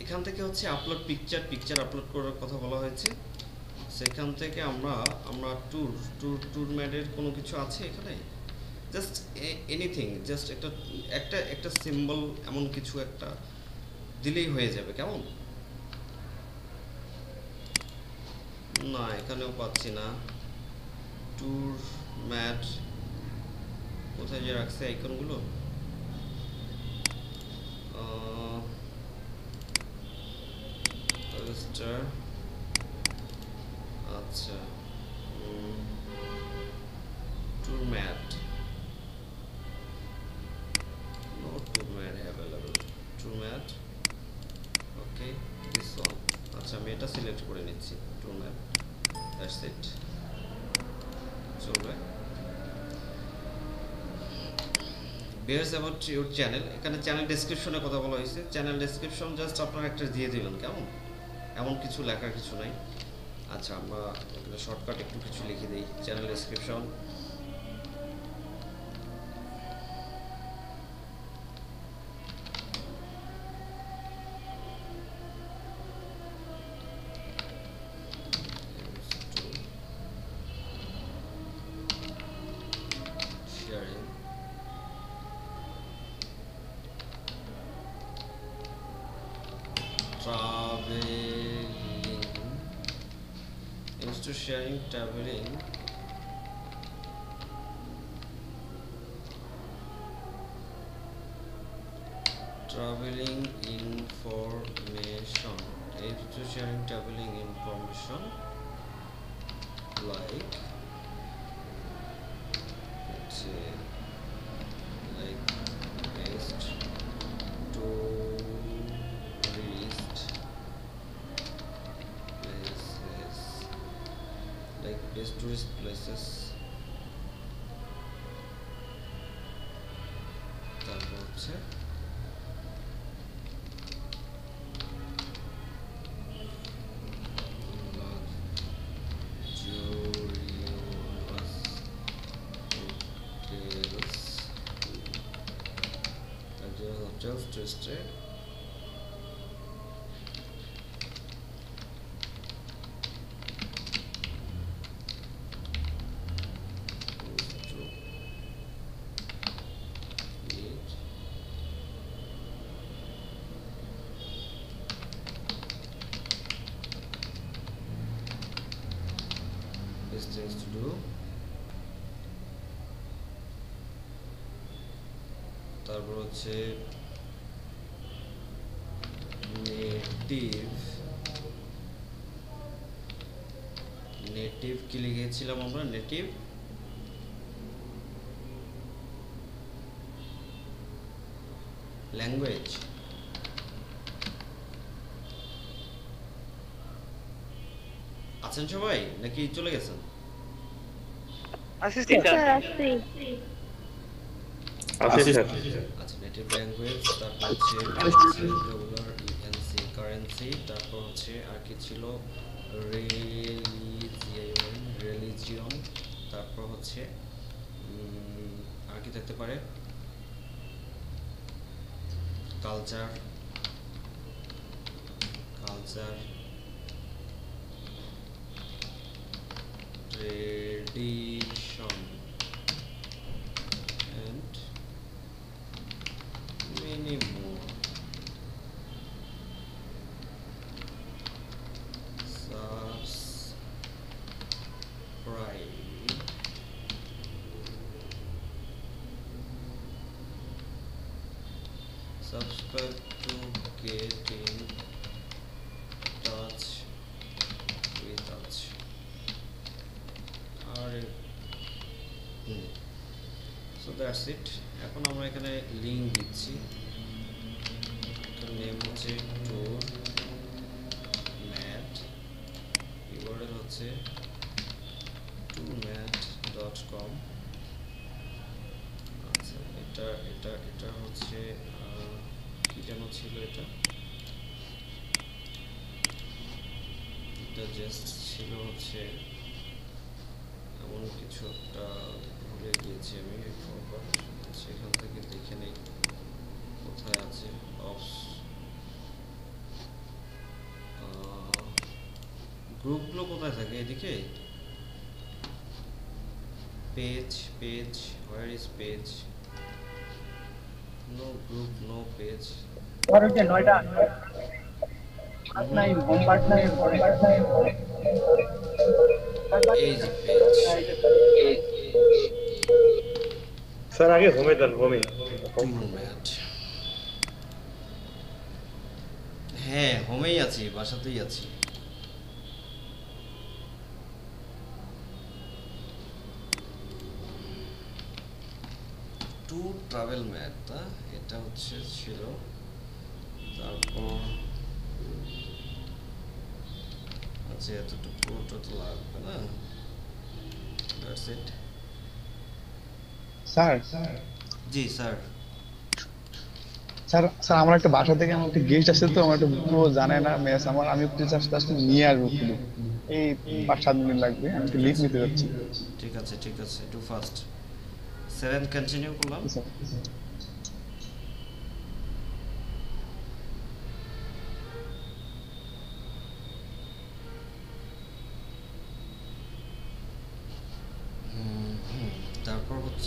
[SPEAKER 1] এখান থেকে হচ্ছে আপলোড পিকচার পিকচার আপলোড করার কথা বলা হয়েছে। সেখান থেকে আমরা আমরা ট্যুর ট্যুর ট্যুর ম্যাডের কোনো কিছু আছে এখানে? জাস্ট এনিথিং জাস্ট একটা একটা একটা সিম্বল এমন কিছু একটা দিলেই হয়ে যাবে, কেমন? না, এখানেও পাচ্ছি না। ট্যুর ম্যাট কোথায় যে রাখছে আইকনগুলো রেজিস্টার আচ্ছা tour mat no tour mat available tour mat okay this one আচ্ছা আমি এটা সিলেক্ট করে নিচ্ছি টু ম্যাট দ্যাটস ইট চলবে। বিয়ার্স অ্যাবাউট ইউর চ্যানেল এখানে চ্যানেল ডেসক্রিপশনে কথা বলা হয়েছে। চ্যানেল ডেসক্রিপশন জাস্ট আপনারা একটা দিয়ে দিবেন, কেমন? এমন কিছু লেখার কিছু নাই। আচ্ছা আমরা শর্টকাট একটু কিছু লিখে দিই। Channel description these things to do তারপর কি লিখেছিলাম আমরা? নেটিভ ল্যাঙ্গুয়েজ আছেন সবাই? নাকি চলে গেছেন?
[SPEAKER 5] স্যার
[SPEAKER 1] আচ্ছা নেটিভ ল্যাঙ্গুয়েজ তারপর হচ্ছে রেগুলার ইএনসি কারেন্সি তারপর হচ্ছে আর কি ছিল? রিলিজিয়ন তারপর হচ্ছে আর কি থাকতে পারে? কালচার কালচার ট্রেডিশন আর সো দ্যাটস ইট এখন আমরা এখানে লিঙ্ক দিচ্ছি। নেম হচ্ছে টুর ম্যাট ইউআরএল হচ্ছে টু ম্যাট ডট কম আচ্ছা এটা এটা এটা হচ্ছে কি যেন ছিল এটা? এটা জাস্ট ছিল হচ্ছে কিছু একটা ভুলে গিয়েছি আমি সেখান থেকে দেখে নেই কোথায় আছে। অফ। গ্রুপগুলো কোথায় থাকে এদিকে? Page page where is page no
[SPEAKER 4] group no page নয়টা নাই হোমওয়ার্ক নাই হোমওয়ার্ক নাই
[SPEAKER 2] স্যার আগে হোমে দেন হোমে
[SPEAKER 1] হ্যাঁ হোমেই আছি বাসাতেই আছি। টু ট্রাভেল ম্যাট তা? এটা হচ্ছে ছিল তারপর আচ্ছা এতটুকু তো লাগবে না দ্যাটস ইট
[SPEAKER 7] স্যার
[SPEAKER 1] জি স্যার
[SPEAKER 7] স্যার স্যার আমার একটা বাসা থেকে আমার একটা গেস্ট আসছে তো আমার একটা পুরো জানে না মেস আমার আমি একটু জাস্ট আসলে নিয়ে আসব শুধু এই পাঁচ সাত মিনিট লাগবে আমি একটু লিভ নিতে যাচ্ছি।
[SPEAKER 1] ঠিক আছে ঠিক আছে টু ফাস্ট সেভেন কন্টিনিউ করলাম?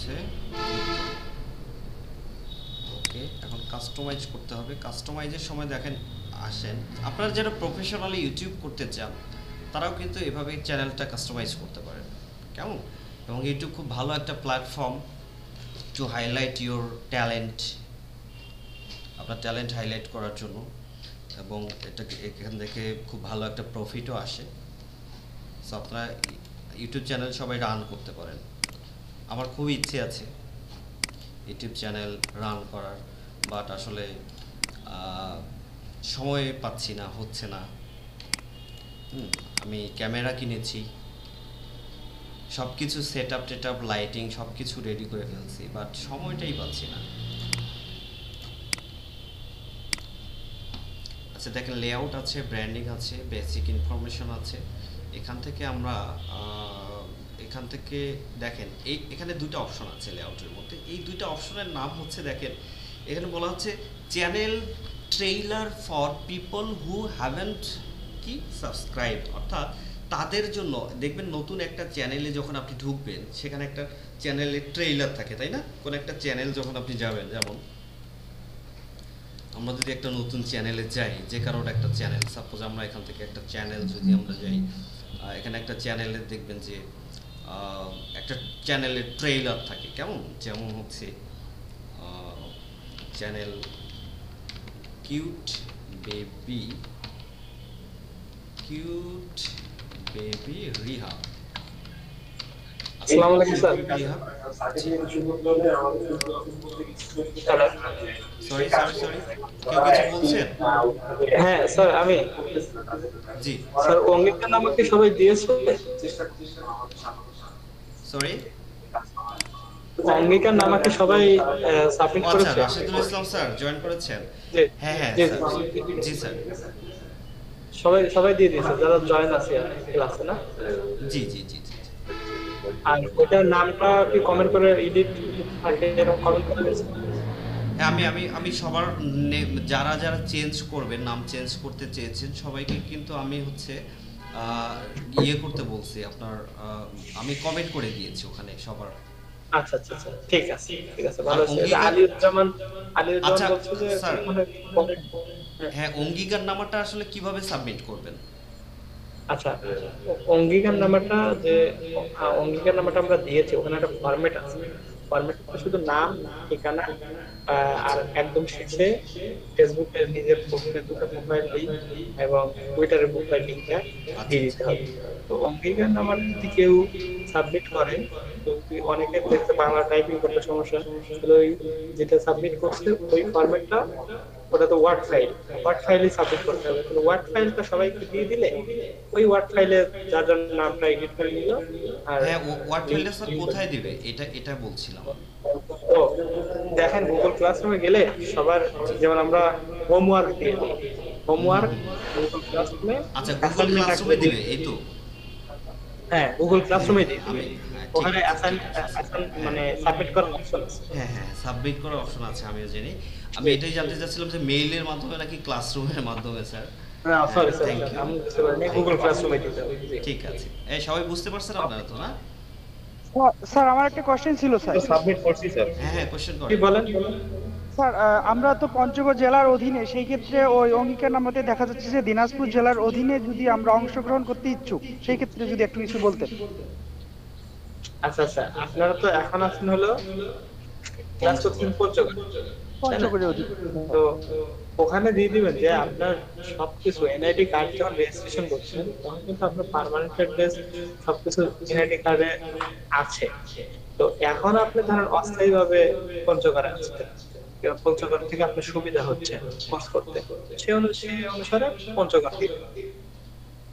[SPEAKER 1] হচ্ছে ওকে এখন কাস্টমাইজ করতে হবে। কাস্টমাইজের সময় দেখেন, আসেন। আপনারা যারা প্রফেশনালি ইউটিউব করতে চান, তারাও কিন্তু এভাবে চ্যানেলটা কাস্টমাইজ করতে পারেন। কেমন? এবং ইউটিউব খুব ভালো একটা platform to highlight your talent আপনার ট্যালেন্ট হাইলাইট করার জন্য। এবং এটা এখান থেকে খুব ভালো একটা প্রফিটও আসে। সো আপনারা ইউটিউব চ্যানেল সবাই রান করতে পারেন। আমার খুব ইচ্ছে আছে ইউটিউব চ্যানেল রান করার বাট আসলে সময় পাচ্ছি না, হচ্ছে না। আমি ক্যামেরা কিনেছি সব কিছু সেট আপ টেট আপ লাইটিং সব কিছু রেডি করে ফেলছি বাট সময়টাই পাচ্ছি না। আচ্ছা দেখেন লেআউট আছে ব্র্যান্ডিং আছে বেসিক ইনফরমেশন আছে। এখান থেকে আমরা এখান থেকে দেখেন, এই এখানে দুটো অপশন আছে লেআউটের মধ্যে। এই দুইটা অপশনের নাম হচ্ছে দেখেন, এখানে বলা হচ্ছে channel trailer for people who haven't কি? সাবস্ক্রাইব অর্থাৎ তাদের জন্য, দেখবেন নতুন একটা চ্যানেলে যখন আপনি ঢুকবেন, সেখানে একটা চ্যানেলের ট্রেইলার থাকে, তাই না? কোন একটা চ্যানেল যখন আপনি যাবেন, যেমন আমরা যদি একটা নতুন চ্যানেলে যাই, যে কারোর একটা চ্যানেল সাপোজ আমরা এখান থেকে একটা চ্যানেল যদি আমরা যাই এখানে একটা চ্যানেলে দেখবেন যে একটা চ্যানেলের ট্রেইলার থাকে কেমন? যেমন হচ্ছে channel cute baby cute baby Rihab
[SPEAKER 8] আসসালামু আলাইকুম স্যার।
[SPEAKER 1] সরি সরি সরি কেউ কিছু বলছেন?
[SPEAKER 8] হ্যাঁ স্যার আমি।
[SPEAKER 1] জি।
[SPEAKER 8] স্যার অঙ্গীকার আমাকে সবাই দিয়েছে।
[SPEAKER 1] সরি
[SPEAKER 8] নামাকে সবাই সাবমিট
[SPEAKER 1] আচ্ছা রাশিদুল ইসলাম স্যার জয়েন করেছেন? হ্যাঁ হ্যাঁ
[SPEAKER 8] জি,
[SPEAKER 1] স্যার।
[SPEAKER 8] সবাই সবাই দিয়ে দিয়েছে যারা জয়েন আছে ক্লাসে না?
[SPEAKER 1] জি জি জি
[SPEAKER 8] আর ওইটার নামটা কি কমেন্ট করে এডিট থাকে এরকম কমেন্ট করে দিয়েছে?
[SPEAKER 1] হ্যাঁ, আমি আমি আমি সবার যারা যারা চেঞ্জ করবেন নাম চেঞ্জ করতে চেয়েছেন সবাইকে কিন্তু আমি হচ্ছে ইয়ে করতে বলছি আপনার আমি কমেন্ট করে দিয়েছি ওখানে সবার।
[SPEAKER 8] আচ্ছা আচ্ছা আচ্ছা ঠিক আছে ঠিক আছে ভালো আছে। আলিউজ্জামান আলিউজ্জামান
[SPEAKER 1] আচ্ছা,
[SPEAKER 8] বলছে যে
[SPEAKER 1] স্যার।
[SPEAKER 8] মানে comment-
[SPEAKER 1] হ্যাঁ অঙ্গীকার নামাটা আসলে কীভাবে সাবমিট করবেন?
[SPEAKER 8] আচ্ছা অঙ্গীকার যে অঙ্গীকার আমরা দিয়েছি ওখানে একটা ফরম্যাট আছে। ফরম্যাটটা শুধু নাম ঠিকানা আর একদম শেষে ফেসবুকে নিজের দুটো প্রোফাইল লিঙ্ক এবং টুইটারের প্রোফাইল লিঙ্কটা দিয়ে দিতে হবে। তো অঙ্গীকার নাম্বার যদি কেউ সাবমিট করে, তো অনেকে দেখতে বাংলা টাইপিং করতে সমস্যা। ওই যেটা সাবমিট করছে, ওই ফরম্যাটটা ওটা তো ওয়ার্ড ফাইল ওয়ার্ড ফাইলে সাবমিট করতে হবে। তো ওয়ার্ড ফাইলটা সবাইকে দিয়ে দিলে ওই ওয়ার্ড ফাইলে যার যার নামটা এডিট করে নিল আর
[SPEAKER 1] হ্যাঁ ওয়ার্ড ফাইলটা স্যার কোথায় দিবে? এটা এটা বলছিলাম।
[SPEAKER 8] তো দেখেন গুগল ক্লাসরুমে গেলে সবার যেমন আমরা হোমওয়ার্ক দিয়ে দিই। হোমওয়ার্ক গুগল ক্লাসরুমে
[SPEAKER 1] আচ্ছা গুগল ক্লাসরুমে দিবে এই তো?
[SPEAKER 8] হ্যাঁ গুগল ক্লাসরুমে
[SPEAKER 1] হ্যাঁ, ঠিক
[SPEAKER 8] ওখানে অ্যাসাইন মানে সাবমিট করার অপশন আছে।
[SPEAKER 1] হ্যাঁ হ্যাঁ সাবমিট করার অপশন আছে আমিও জানি। আমি এটাই জানতে চাচ্ছিলাম যে মেইলের মাধ্যমে নাকি ক্লাসরুমের মাধ্যমে
[SPEAKER 8] sir sorry sorry
[SPEAKER 1] Thank you.
[SPEAKER 8] আমি বুঝতে পারিনি গুগল ক্লাসরুমে দিতে হবে জি।
[SPEAKER 1] ঠিক আছে। এই সবাই বুঝতে পারছেন আপনারা তো না?
[SPEAKER 5] স্যার আমার একটা কোশ্চেন ছিল স্যার।
[SPEAKER 2] সাবমিট করছি স্যার
[SPEAKER 1] হ্যাঁ হ্যাঁ কোশ্চেন
[SPEAKER 8] কি বলেন
[SPEAKER 5] স্যার আমরা তো পঞ্চগড় জেলার অধীনে সেই ক্ষেত্রে ওই অঙ্গীকার নামাতে দেখা যাচ্ছে যে দিনাজপুর জেলার অধীনে যদি আমরা অংশগ্রহণ করতে ইচ্ছুক সেই ক্ষেত্রে যদি একটু কিছু বলতেন।
[SPEAKER 8] আচ্ছা আচ্ছা। আপনারা তো এখন আছেন হলো ক্লাস করছেন পঞ্চগড়। তো ওখানে দিয়ে দিবেন যে আপনার সবকিছু এনআইডি কার্ড যখন রেজিস্ট্রেশন করছেন তখন কিন্তু আপনার পার্মানেন্ট অ্যাড্রেস সবকিছু এনআইডি কার্ডে আছে। তো এখন আপনি ধরেন অস্থায়ী ভাবে পঞ্চগড়ে আছেন। পঞ্চগড় থেকে আপনার সুবিধা হচ্ছে কোর্স করতে। সে অনুসারে পঞ্চগড়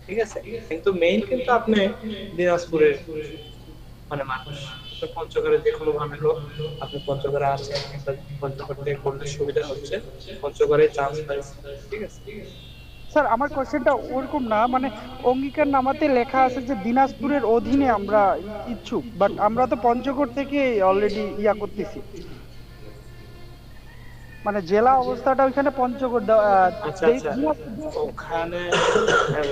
[SPEAKER 8] ঠিক আছে? কিন্তু মেইন কিন্তু আপনি দিনাজপুরের মানে মানুষ তো পঞ্চগড়ে যে কোনো ভাবে হোক আপনি পঞ্চগড়ে একটা পঞ্চগড় থেকে করলে সুবিধা হচ্ছে পঞ্চগড়ে চান্স পাইছে ঠিক আছে?
[SPEAKER 5] স্যার আমার কোশ্চেনটা ওরকম না মানে অঙ্গীকার নামাতে লেখা আছে যে দিনাজপুরের অধীনে আমরা ইচ্ছুক বাট আমরা তো পঞ্চগড় থেকে অলরেডি ইয়া করতেছি। মানে জেলা অবস্থাটা ওইখানে পঞ্চগড়
[SPEAKER 8] আচ্ছা আচ্ছা। ওখানে হ্যাঁ।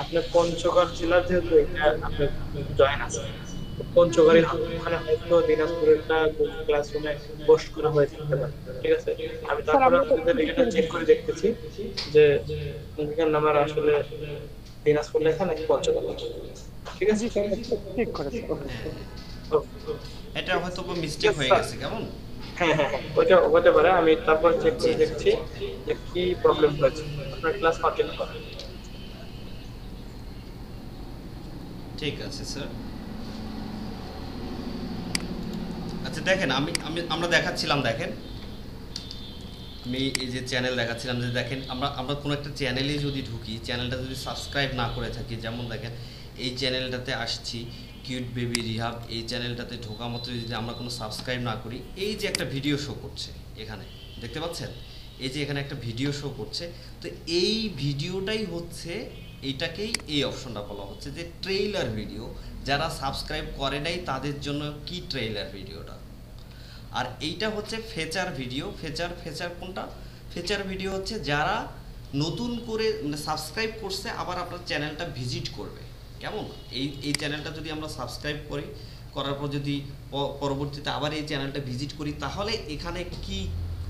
[SPEAKER 8] আপনি পঞ্চগড় জেলার যেহেতু এটা আপনি জয়েন আছেন তো পঞ্চগড়ে ওখানে হয়তো দিনাজপুরেরটা ক্লাসরুমে পোস্ট করা হয়ে থাকতে পারে। ঠিক আছে? আমি তারপরে আপনাদের এটা চেক করে দেখতেছি যে অঙ্গীকার নামার আসলে দিনাজপুর লেখা নাকি পঞ্চগড় লেখা। ঠিক আছে?
[SPEAKER 5] স্যার ঠিক করে.
[SPEAKER 8] তো
[SPEAKER 1] এটা হয়তো মিস্টেক হয়ে গেছে কেমন?
[SPEAKER 8] হ্যাঁ হ্যাঁ হ্যাঁ, ওইটা হতে পারে। আমি তারপর চেক করে দেখছি যে কি প্রবলেম হয়েছে। আপনার ক্লাস কন্টিনিউ করেন।
[SPEAKER 1] ঠিক আছে স্যার আচ্ছা দেখেন, আমি আমি, আমরা দেখাচ্ছিলাম, দেখেন। আমি এই যে চ্যানেল দেখাচ্ছিলাম, যে দেখেন, আমরা আমরা কোনো একটা চ্যানেলে যদি ঢুকি চ্যানেলটা যদি সাবস্ক্রাইব না করে থাকি, যেমন দেখেন, এই চ্যানেলটাতে আসছি কিউট বেবি রিহাব এই চ্যানেলটাতে ঢোকা মাত্র যদি আমরা কোনো সাবস্ক্রাইব না করি, এই যে একটা ভিডিও শো করছে এখানে, দেখতে পাচ্ছেন? এই যে এখানে একটা ভিডিও শো করছে, তো এই ভিডিওটাই হচ্ছে এটাকেই এই অপশনটা বলা হচ্ছে যে ট্রেইলার ভিডিও যারা সাবস্ক্রাইব করে নাই, তাদের জন্য কি ট্রেইলার ভিডিওটা আর এইটা হচ্ছে ফেচার ভিডিও ফেচার ফেচার কোনটা? ফেচার ভিডিও হচ্ছে যারা নতুন করে মানে সাবস্ক্রাইব করছে, আবার আপনার চ্যানেলটা ভিজিট করবে। কেমন? এই এই চ্যানেলটা যদি আমরা সাবস্ক্রাইব করি, করার পর যদি পরবর্তীতে আবার এই চ্যানেলটা ভিজিট করি, তাহলে এখানে কি,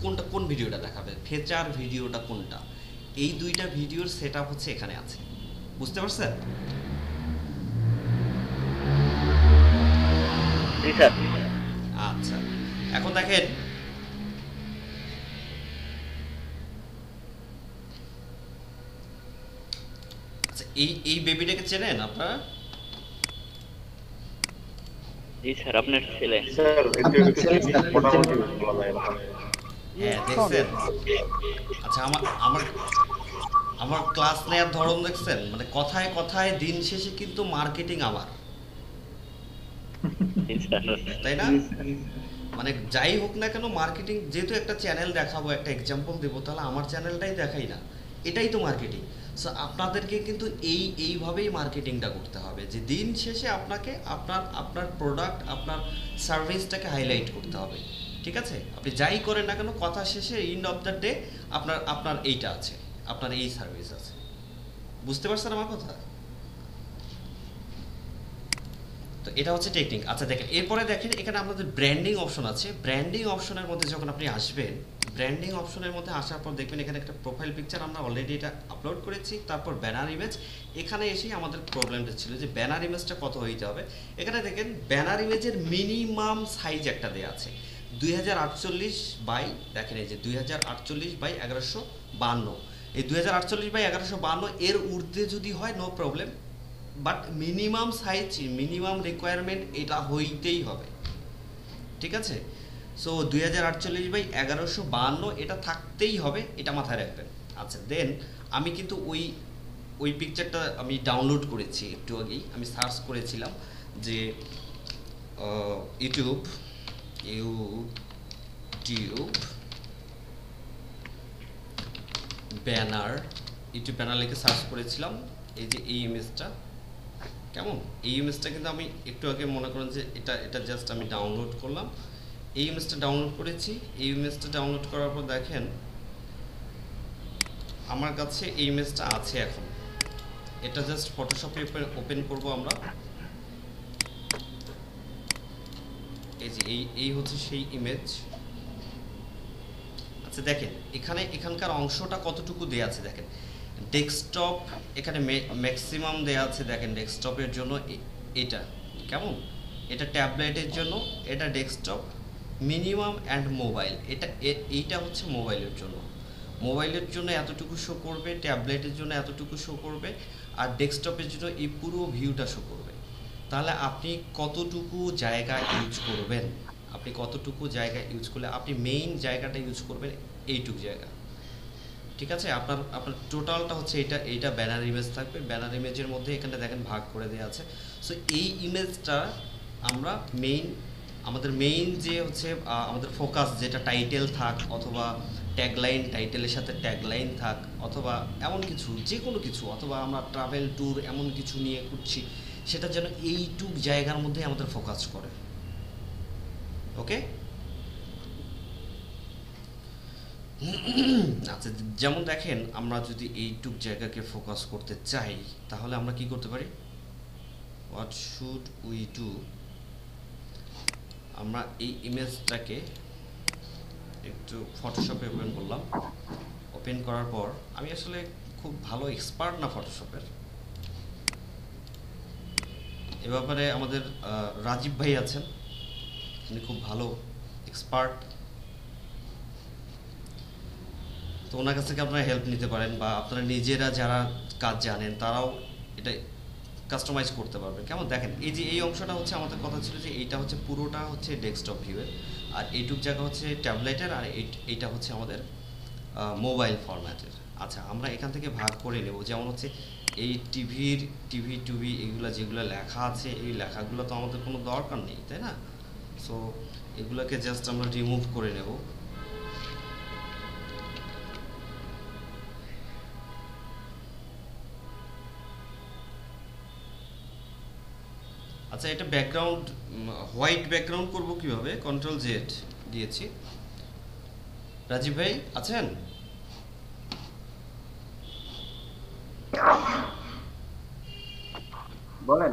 [SPEAKER 1] কোনটা, কোন ভিডিওটা দেখাবে? ফেচার ভিডিওটা কোনটা? এই দুইটা ভিডিওর সেট হচ্ছে এখানে আছে। বুঝতে পারছেন? আচ্ছা এখন দেখেন। আচ্ছা এই এই বেবিটাকে চেনেন আপনারা?
[SPEAKER 6] জি স্যার আপনার ছেলে।
[SPEAKER 2] স্যার
[SPEAKER 1] হ্যাঁ দেখছেন? আচ্ছা আমার আমার আমার ক্লাস নেওয়ার ধরন দেখছেন? মানে কথায় কথায় দিন শেষে কিন্তু মার্কেটিং আমার। তাই না? মানে যাই হোক না কেন মার্কেটিং যেহেতু একটা চ্যানেল দেখাবো, একটা এক্সাম্পল দেবো, তাহলে আমার চ্যানেলটাই দেখাই না। এটাই তো মার্কেটিং সো আপনাদেরকে কিন্তু এই, এইভাবেই মার্কেটিংটা করতে হবে, যে দিন শেষে আপনাকে আপনার আপনার প্রোডাক্ট আপনার সার্ভিসটাকে হাইলাইট করতে হবে। ঠিক আছে? আপনি যাই করেন না কেন, কথা শেষে ইন্ড অফ দ্য ডে আপনার আপনার এইটা আছে। আপনার এই সার্ভিস আছে। বুঝতে পারছেন আমার কথা? তো এটা হচ্ছে টেকনিক আচ্ছা দেখেন, এরপরে দেখেন, এখানে আমাদের ব্র্যান্ডিং অপশন আছে। ব্র্যান্ডিং অপশনের মধ্যে যখন আপনি আসবেন ব্র্যান্ডিং অপশনের মধ্যে আসার পর দেখবেন এখানে একটা প্রোফাইল পিকচার আমরা অলরেডি এটা আপলোড করেছি, তারপর ব্যানার ইমেজ এখানে এসেই আমাদের প্রবলেমটা ছিল যে ব্যানার ইমেজটা কত হইতে হবে। এখানে দেখেন ব্যানার ইমেজের মিনিমাম সাইজ একটা দেওয়া আছে। দুই হাজার আটচল্লিশ বাই, দেখেন এই যে দুই হাজার আটচল্লিশ বাই এগারোশো বান্ন। এই দুই হাজার আটচল্লিশ বাই এগারোশো বান্ন এর ঊর্ধ্বে যদি হয় no problem but minimum size minimum requirement এটা হইতেই হবে। ঠিক আছে? সো দুই হাজার আটচল্লিশ বাই এগারোশো বান্ন এটা থাকতেই হবে, এটা মাথায় রাখবেন। আচ্ছা দেন আমি কিন্তু ওই ওই পিকচারটা আমি ডাউনলোড করেছি একটু আগেই। আমি সার্চ করেছিলাম যে YouTube YouTube banner YouTube banner লিখে সার্চ করেছিলাম, এই যে এই ইমেজটা কেমন? এই ইমেজটা কিন্তু আমি একটু আগে মনে করেন যে এটা এটা জাস্ট আমি ডাউনলোড করলাম। এই ইমেজটা ডাউনলোড করেছি। এই ইমেজটা ডাউনলোড করার পর দেখেন, আমার কাছে এই ইমেজটা আছে এখন। এটা জাস্ট ফটোশপে ওপেন করব আমরা। এই যে এই এই হচ্ছে সেই ইমেজ আচ্ছা দেখেন, এখানে এখানকার অংশটা কতটুকু দেয়া আছে, দেখেন। ডেস্কটপ, এখানে ম্যাক্সিমাম দেয়া আছে, দেখেন, ডেস্কটপের জন্য এটা, কেমন? এটা ট্যাবলেটের জন্য, এটা ডেস্কটপ, মিনিমাম অ্যান্ড মোবাইল, এটা এইটা হচ্ছে মোবাইলের জন্য। মোবাইলের জন্য এতটুকু শো করবে, ট্যাবলেটের জন্য এতটুকু শো করবে, আর ডেস্কটপের জন্য এই পুরো ভিউটা শো করবে। তাহলে আপনি কতটুকু জায়গা ইউজ করবেন? আপনি কতটুকু জায়গা ইউজ করলে, আপনি মেইন জায়গাটা ইউজ করবেন এইটুকু জায়গা। ঠিক আছে? আপনার আপনার টোটালটা হচ্ছে এটা এইটা ব্যানার ইমেজ থাকবে। ব্যানার ইমেজের মধ্যে এখানে দেখেন ভাগ করে দেওয়া আছে। সো এই ইমেজটা আমরা মেইন আমাদের মেইন যে হচ্ছে আমাদের ফোকাস যেটা টাইটেল থাক অথবা ট্যাগলাইন টাইটেলের সাথে ট্যাগলাইন থাক অথবা এমন কিছু যে কোনো কিছু, অথবা আমরা ট্রাভেল ট্যুর এমন কিছু নিয়ে করছি সেটা যেন এইটুক জায়গার মধ্যে আমাদের ফোকাস করে। ওকে আচ্ছা যেমন দেখেন, আমরা যদি এইটুক জায়গাকে ফোকাস করতে চাই, তাহলে আমরা কি করতে পারি? হোয়াট শুড উই ডু আমরা এই ইমেজটাকে একটু ফটোশপে ওপেন করলাম। ওপেন করার পর, আমি আসলে খুব ভালো এক্সপার্ট না ফটোশপের এ ব্যাপারে আমাদের রাজীব ভাই আছেন। উনি খুব ভালো এক্সপার্ট তো ওনার কাছ থেকে আপনারা হেল্প নিতে পারেন বা আপনারা নিজেরা যারা কাজ জানেন তারাও এটা কাস্টমাইজ করতে পারবেন। কেমন? দেখেন, এই যে এই অংশটা হচ্ছে আমাদের কথা ছিল যে এইটা হচ্ছে পুরোটা হচ্ছে ডেস্কটপ ভিউয়ের আর এইটুক জায়গা হচ্ছে ট্যাবলেটের আর এই- এইটা হচ্ছে আমাদের মোবাইল ফরম্যাটের আচ্ছা আমরা এখান থেকে ভাগ করে নেব। যেমন হচ্ছে এই টিভির টিভি টুভি এগুলো যেগুলো লেখা আছে, এই লেখাগুলো তো আমাদের কোনো দরকার নেই, তাই না? সো এগুলোকে জাস্ট আমরা রিমুভ করে নেব। আচ্ছা এটা ব্যাকগ্রাউন্ড হোয়াইট ব্যাকগ্রাউন্ড করব কীভাবে? কন্ট্রোল জেড দিয়েছি। রাজীব ভাই, আছেন?
[SPEAKER 2] বলেন।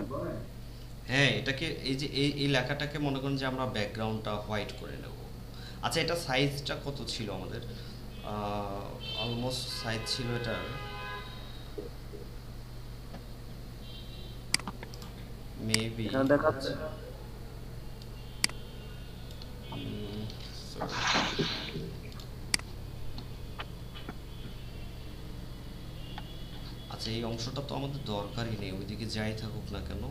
[SPEAKER 1] হ্যাঁ এটাকে এই যে এই এই লেখাটাকে মনে করেন যে আমরা ব্যাকগ্রাউন্ডটা হোয়াইট করে নেব। আচ্ছা এটা সাইজটা কত ছিল আমাদের? অলমোস্ট সাইজ ছিল এটার। মেবি
[SPEAKER 2] দেখাচ্ছে।
[SPEAKER 1] আচ্ছা এই অংশটা তো আমাদের দরকারই নেই ওইদিকে যাই থাকুক না কেন।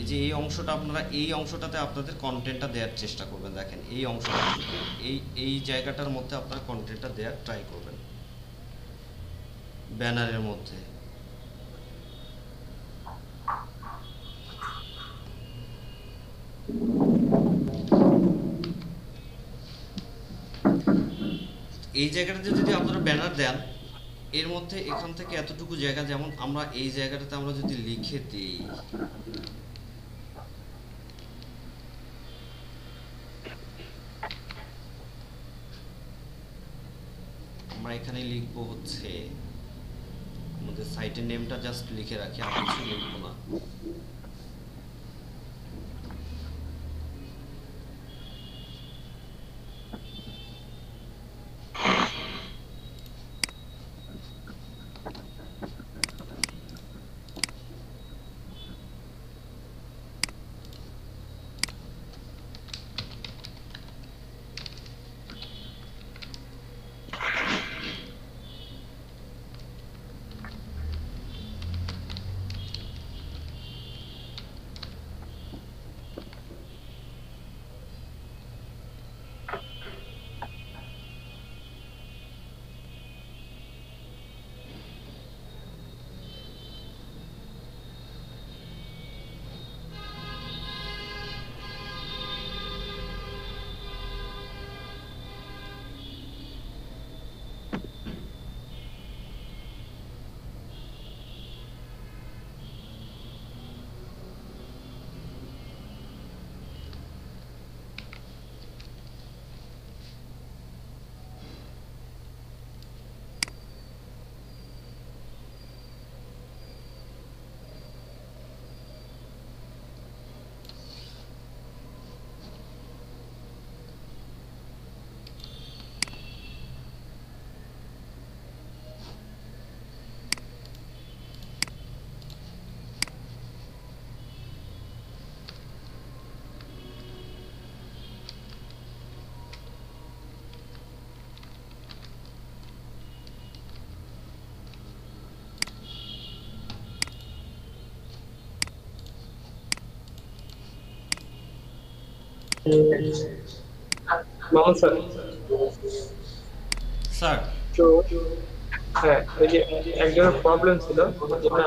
[SPEAKER 1] এই যে এই অংশটা আপনারা, এই অংশটাতে আপনাদের কন্টেন্টটা দেওয়ার চেষ্টা করবেন, দেখেন, এই অংশটা এই এই জায়গাটার মধ্যে আপনারা কন্টেন্টটা দেওয়ার ট্রাই করবেন। ব্যানারের মধ্যে। এই জায়গাটাতে যদি আপনারা ব্যানার দেন, এর মধ্যে এখান থেকে এতটুকু জায়গা যেমন আমরা এই জায়গাটাতে আমরা যদি লিখে দিই আমরা এখানে লিখব হচ্ছে আমাদের সাইটের নেমটা জাস্ট লিখে রাখি আর কিছু লিখব না।
[SPEAKER 8] মামুন স্যার
[SPEAKER 1] স্যার
[SPEAKER 8] তো হ্যাঁ ওই যে একজনের প্রবলেম ছিল যেটা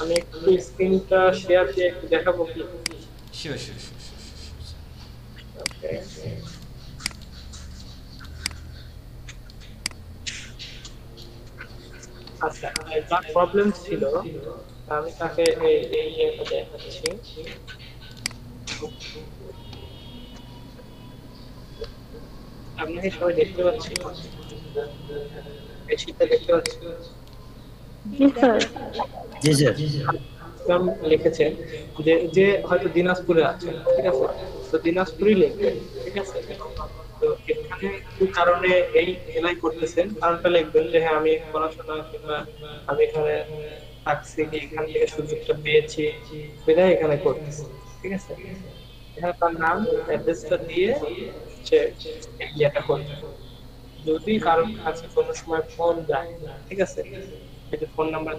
[SPEAKER 8] আমি একটু স্ক্রিনটা শেয়ার দিয়ে একটু দেখাবো কি?
[SPEAKER 1] শিওর শিওর শিওর
[SPEAKER 8] আচ্ছা যার প্রবলেম ছিল আমি তাকে এই এই দেখাচ্ছি। আপনাকে সবাই দেখতে পাচ্ছি। এই শীতটা দেখতে পাচ্ছি। ইসলাম লিখেছেন যে যে হয়তো দিনাজপুরে আছে ঠিক আছে? তো দিনাজপুরই লিখবেন ঠিক আছে? তো এখানে কি কারণে এই এলাই করতেছেন? কারণটা লিখবেন যে হ্যাঁ আমি পড়াশোনা কিংবা আমি এখানে থাকছি কি এখান থেকে সুযোগটা পেয়েছি বিধায় এখানে করতেছি ঠিক আছে? এখানে তার নাম অ্যাড্রেসটা দিয়ে করবে। যদি কারোর কাছে কোনো সময় ফোন যায়, ঠিক আছে? এই ফোন নাম্বার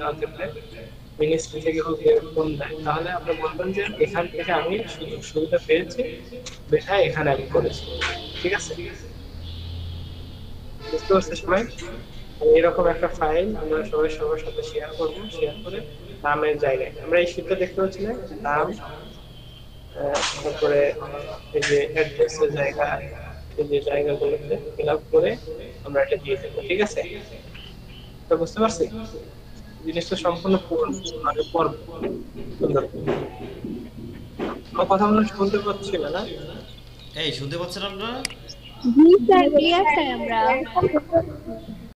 [SPEAKER 8] মিনিস্ট্রি থেকে হোক ফোন দেয়, তাহলে আপনি বলবেন যে এখান থেকে আমি সুযোগ সুবিধা পেয়েছি এখানে আমি করেছি, ঠিক আছে? বুঝতে পারছে সবাই? এরকম একটা ফাইল আমরা সবাই সবার সাথে শেয়ার করব শেয়ার করে নামের জায়গায়। আমরা এই শীটটা দেখতে পাচ্ছি না, নাম আহ, তারপরে এই যে অ্যাড্রেসের জায়গা এই যে জায়গাগুলোতে ফিল আপ করে আমরা এটা দিয়ে দেবো ঠিক আছে? তো বুঝতে পারছি? জিনিসটা সম্পূর্ণ পূরণ মানে পর্ব। সুন্দর। আমার কথা মনে শুনতে পাচ্ছি না? না
[SPEAKER 1] এই শুনতে পাচ্ছেন আপনারা?
[SPEAKER 9] জি স্যার ক্লিয়ার স্যার আমরা।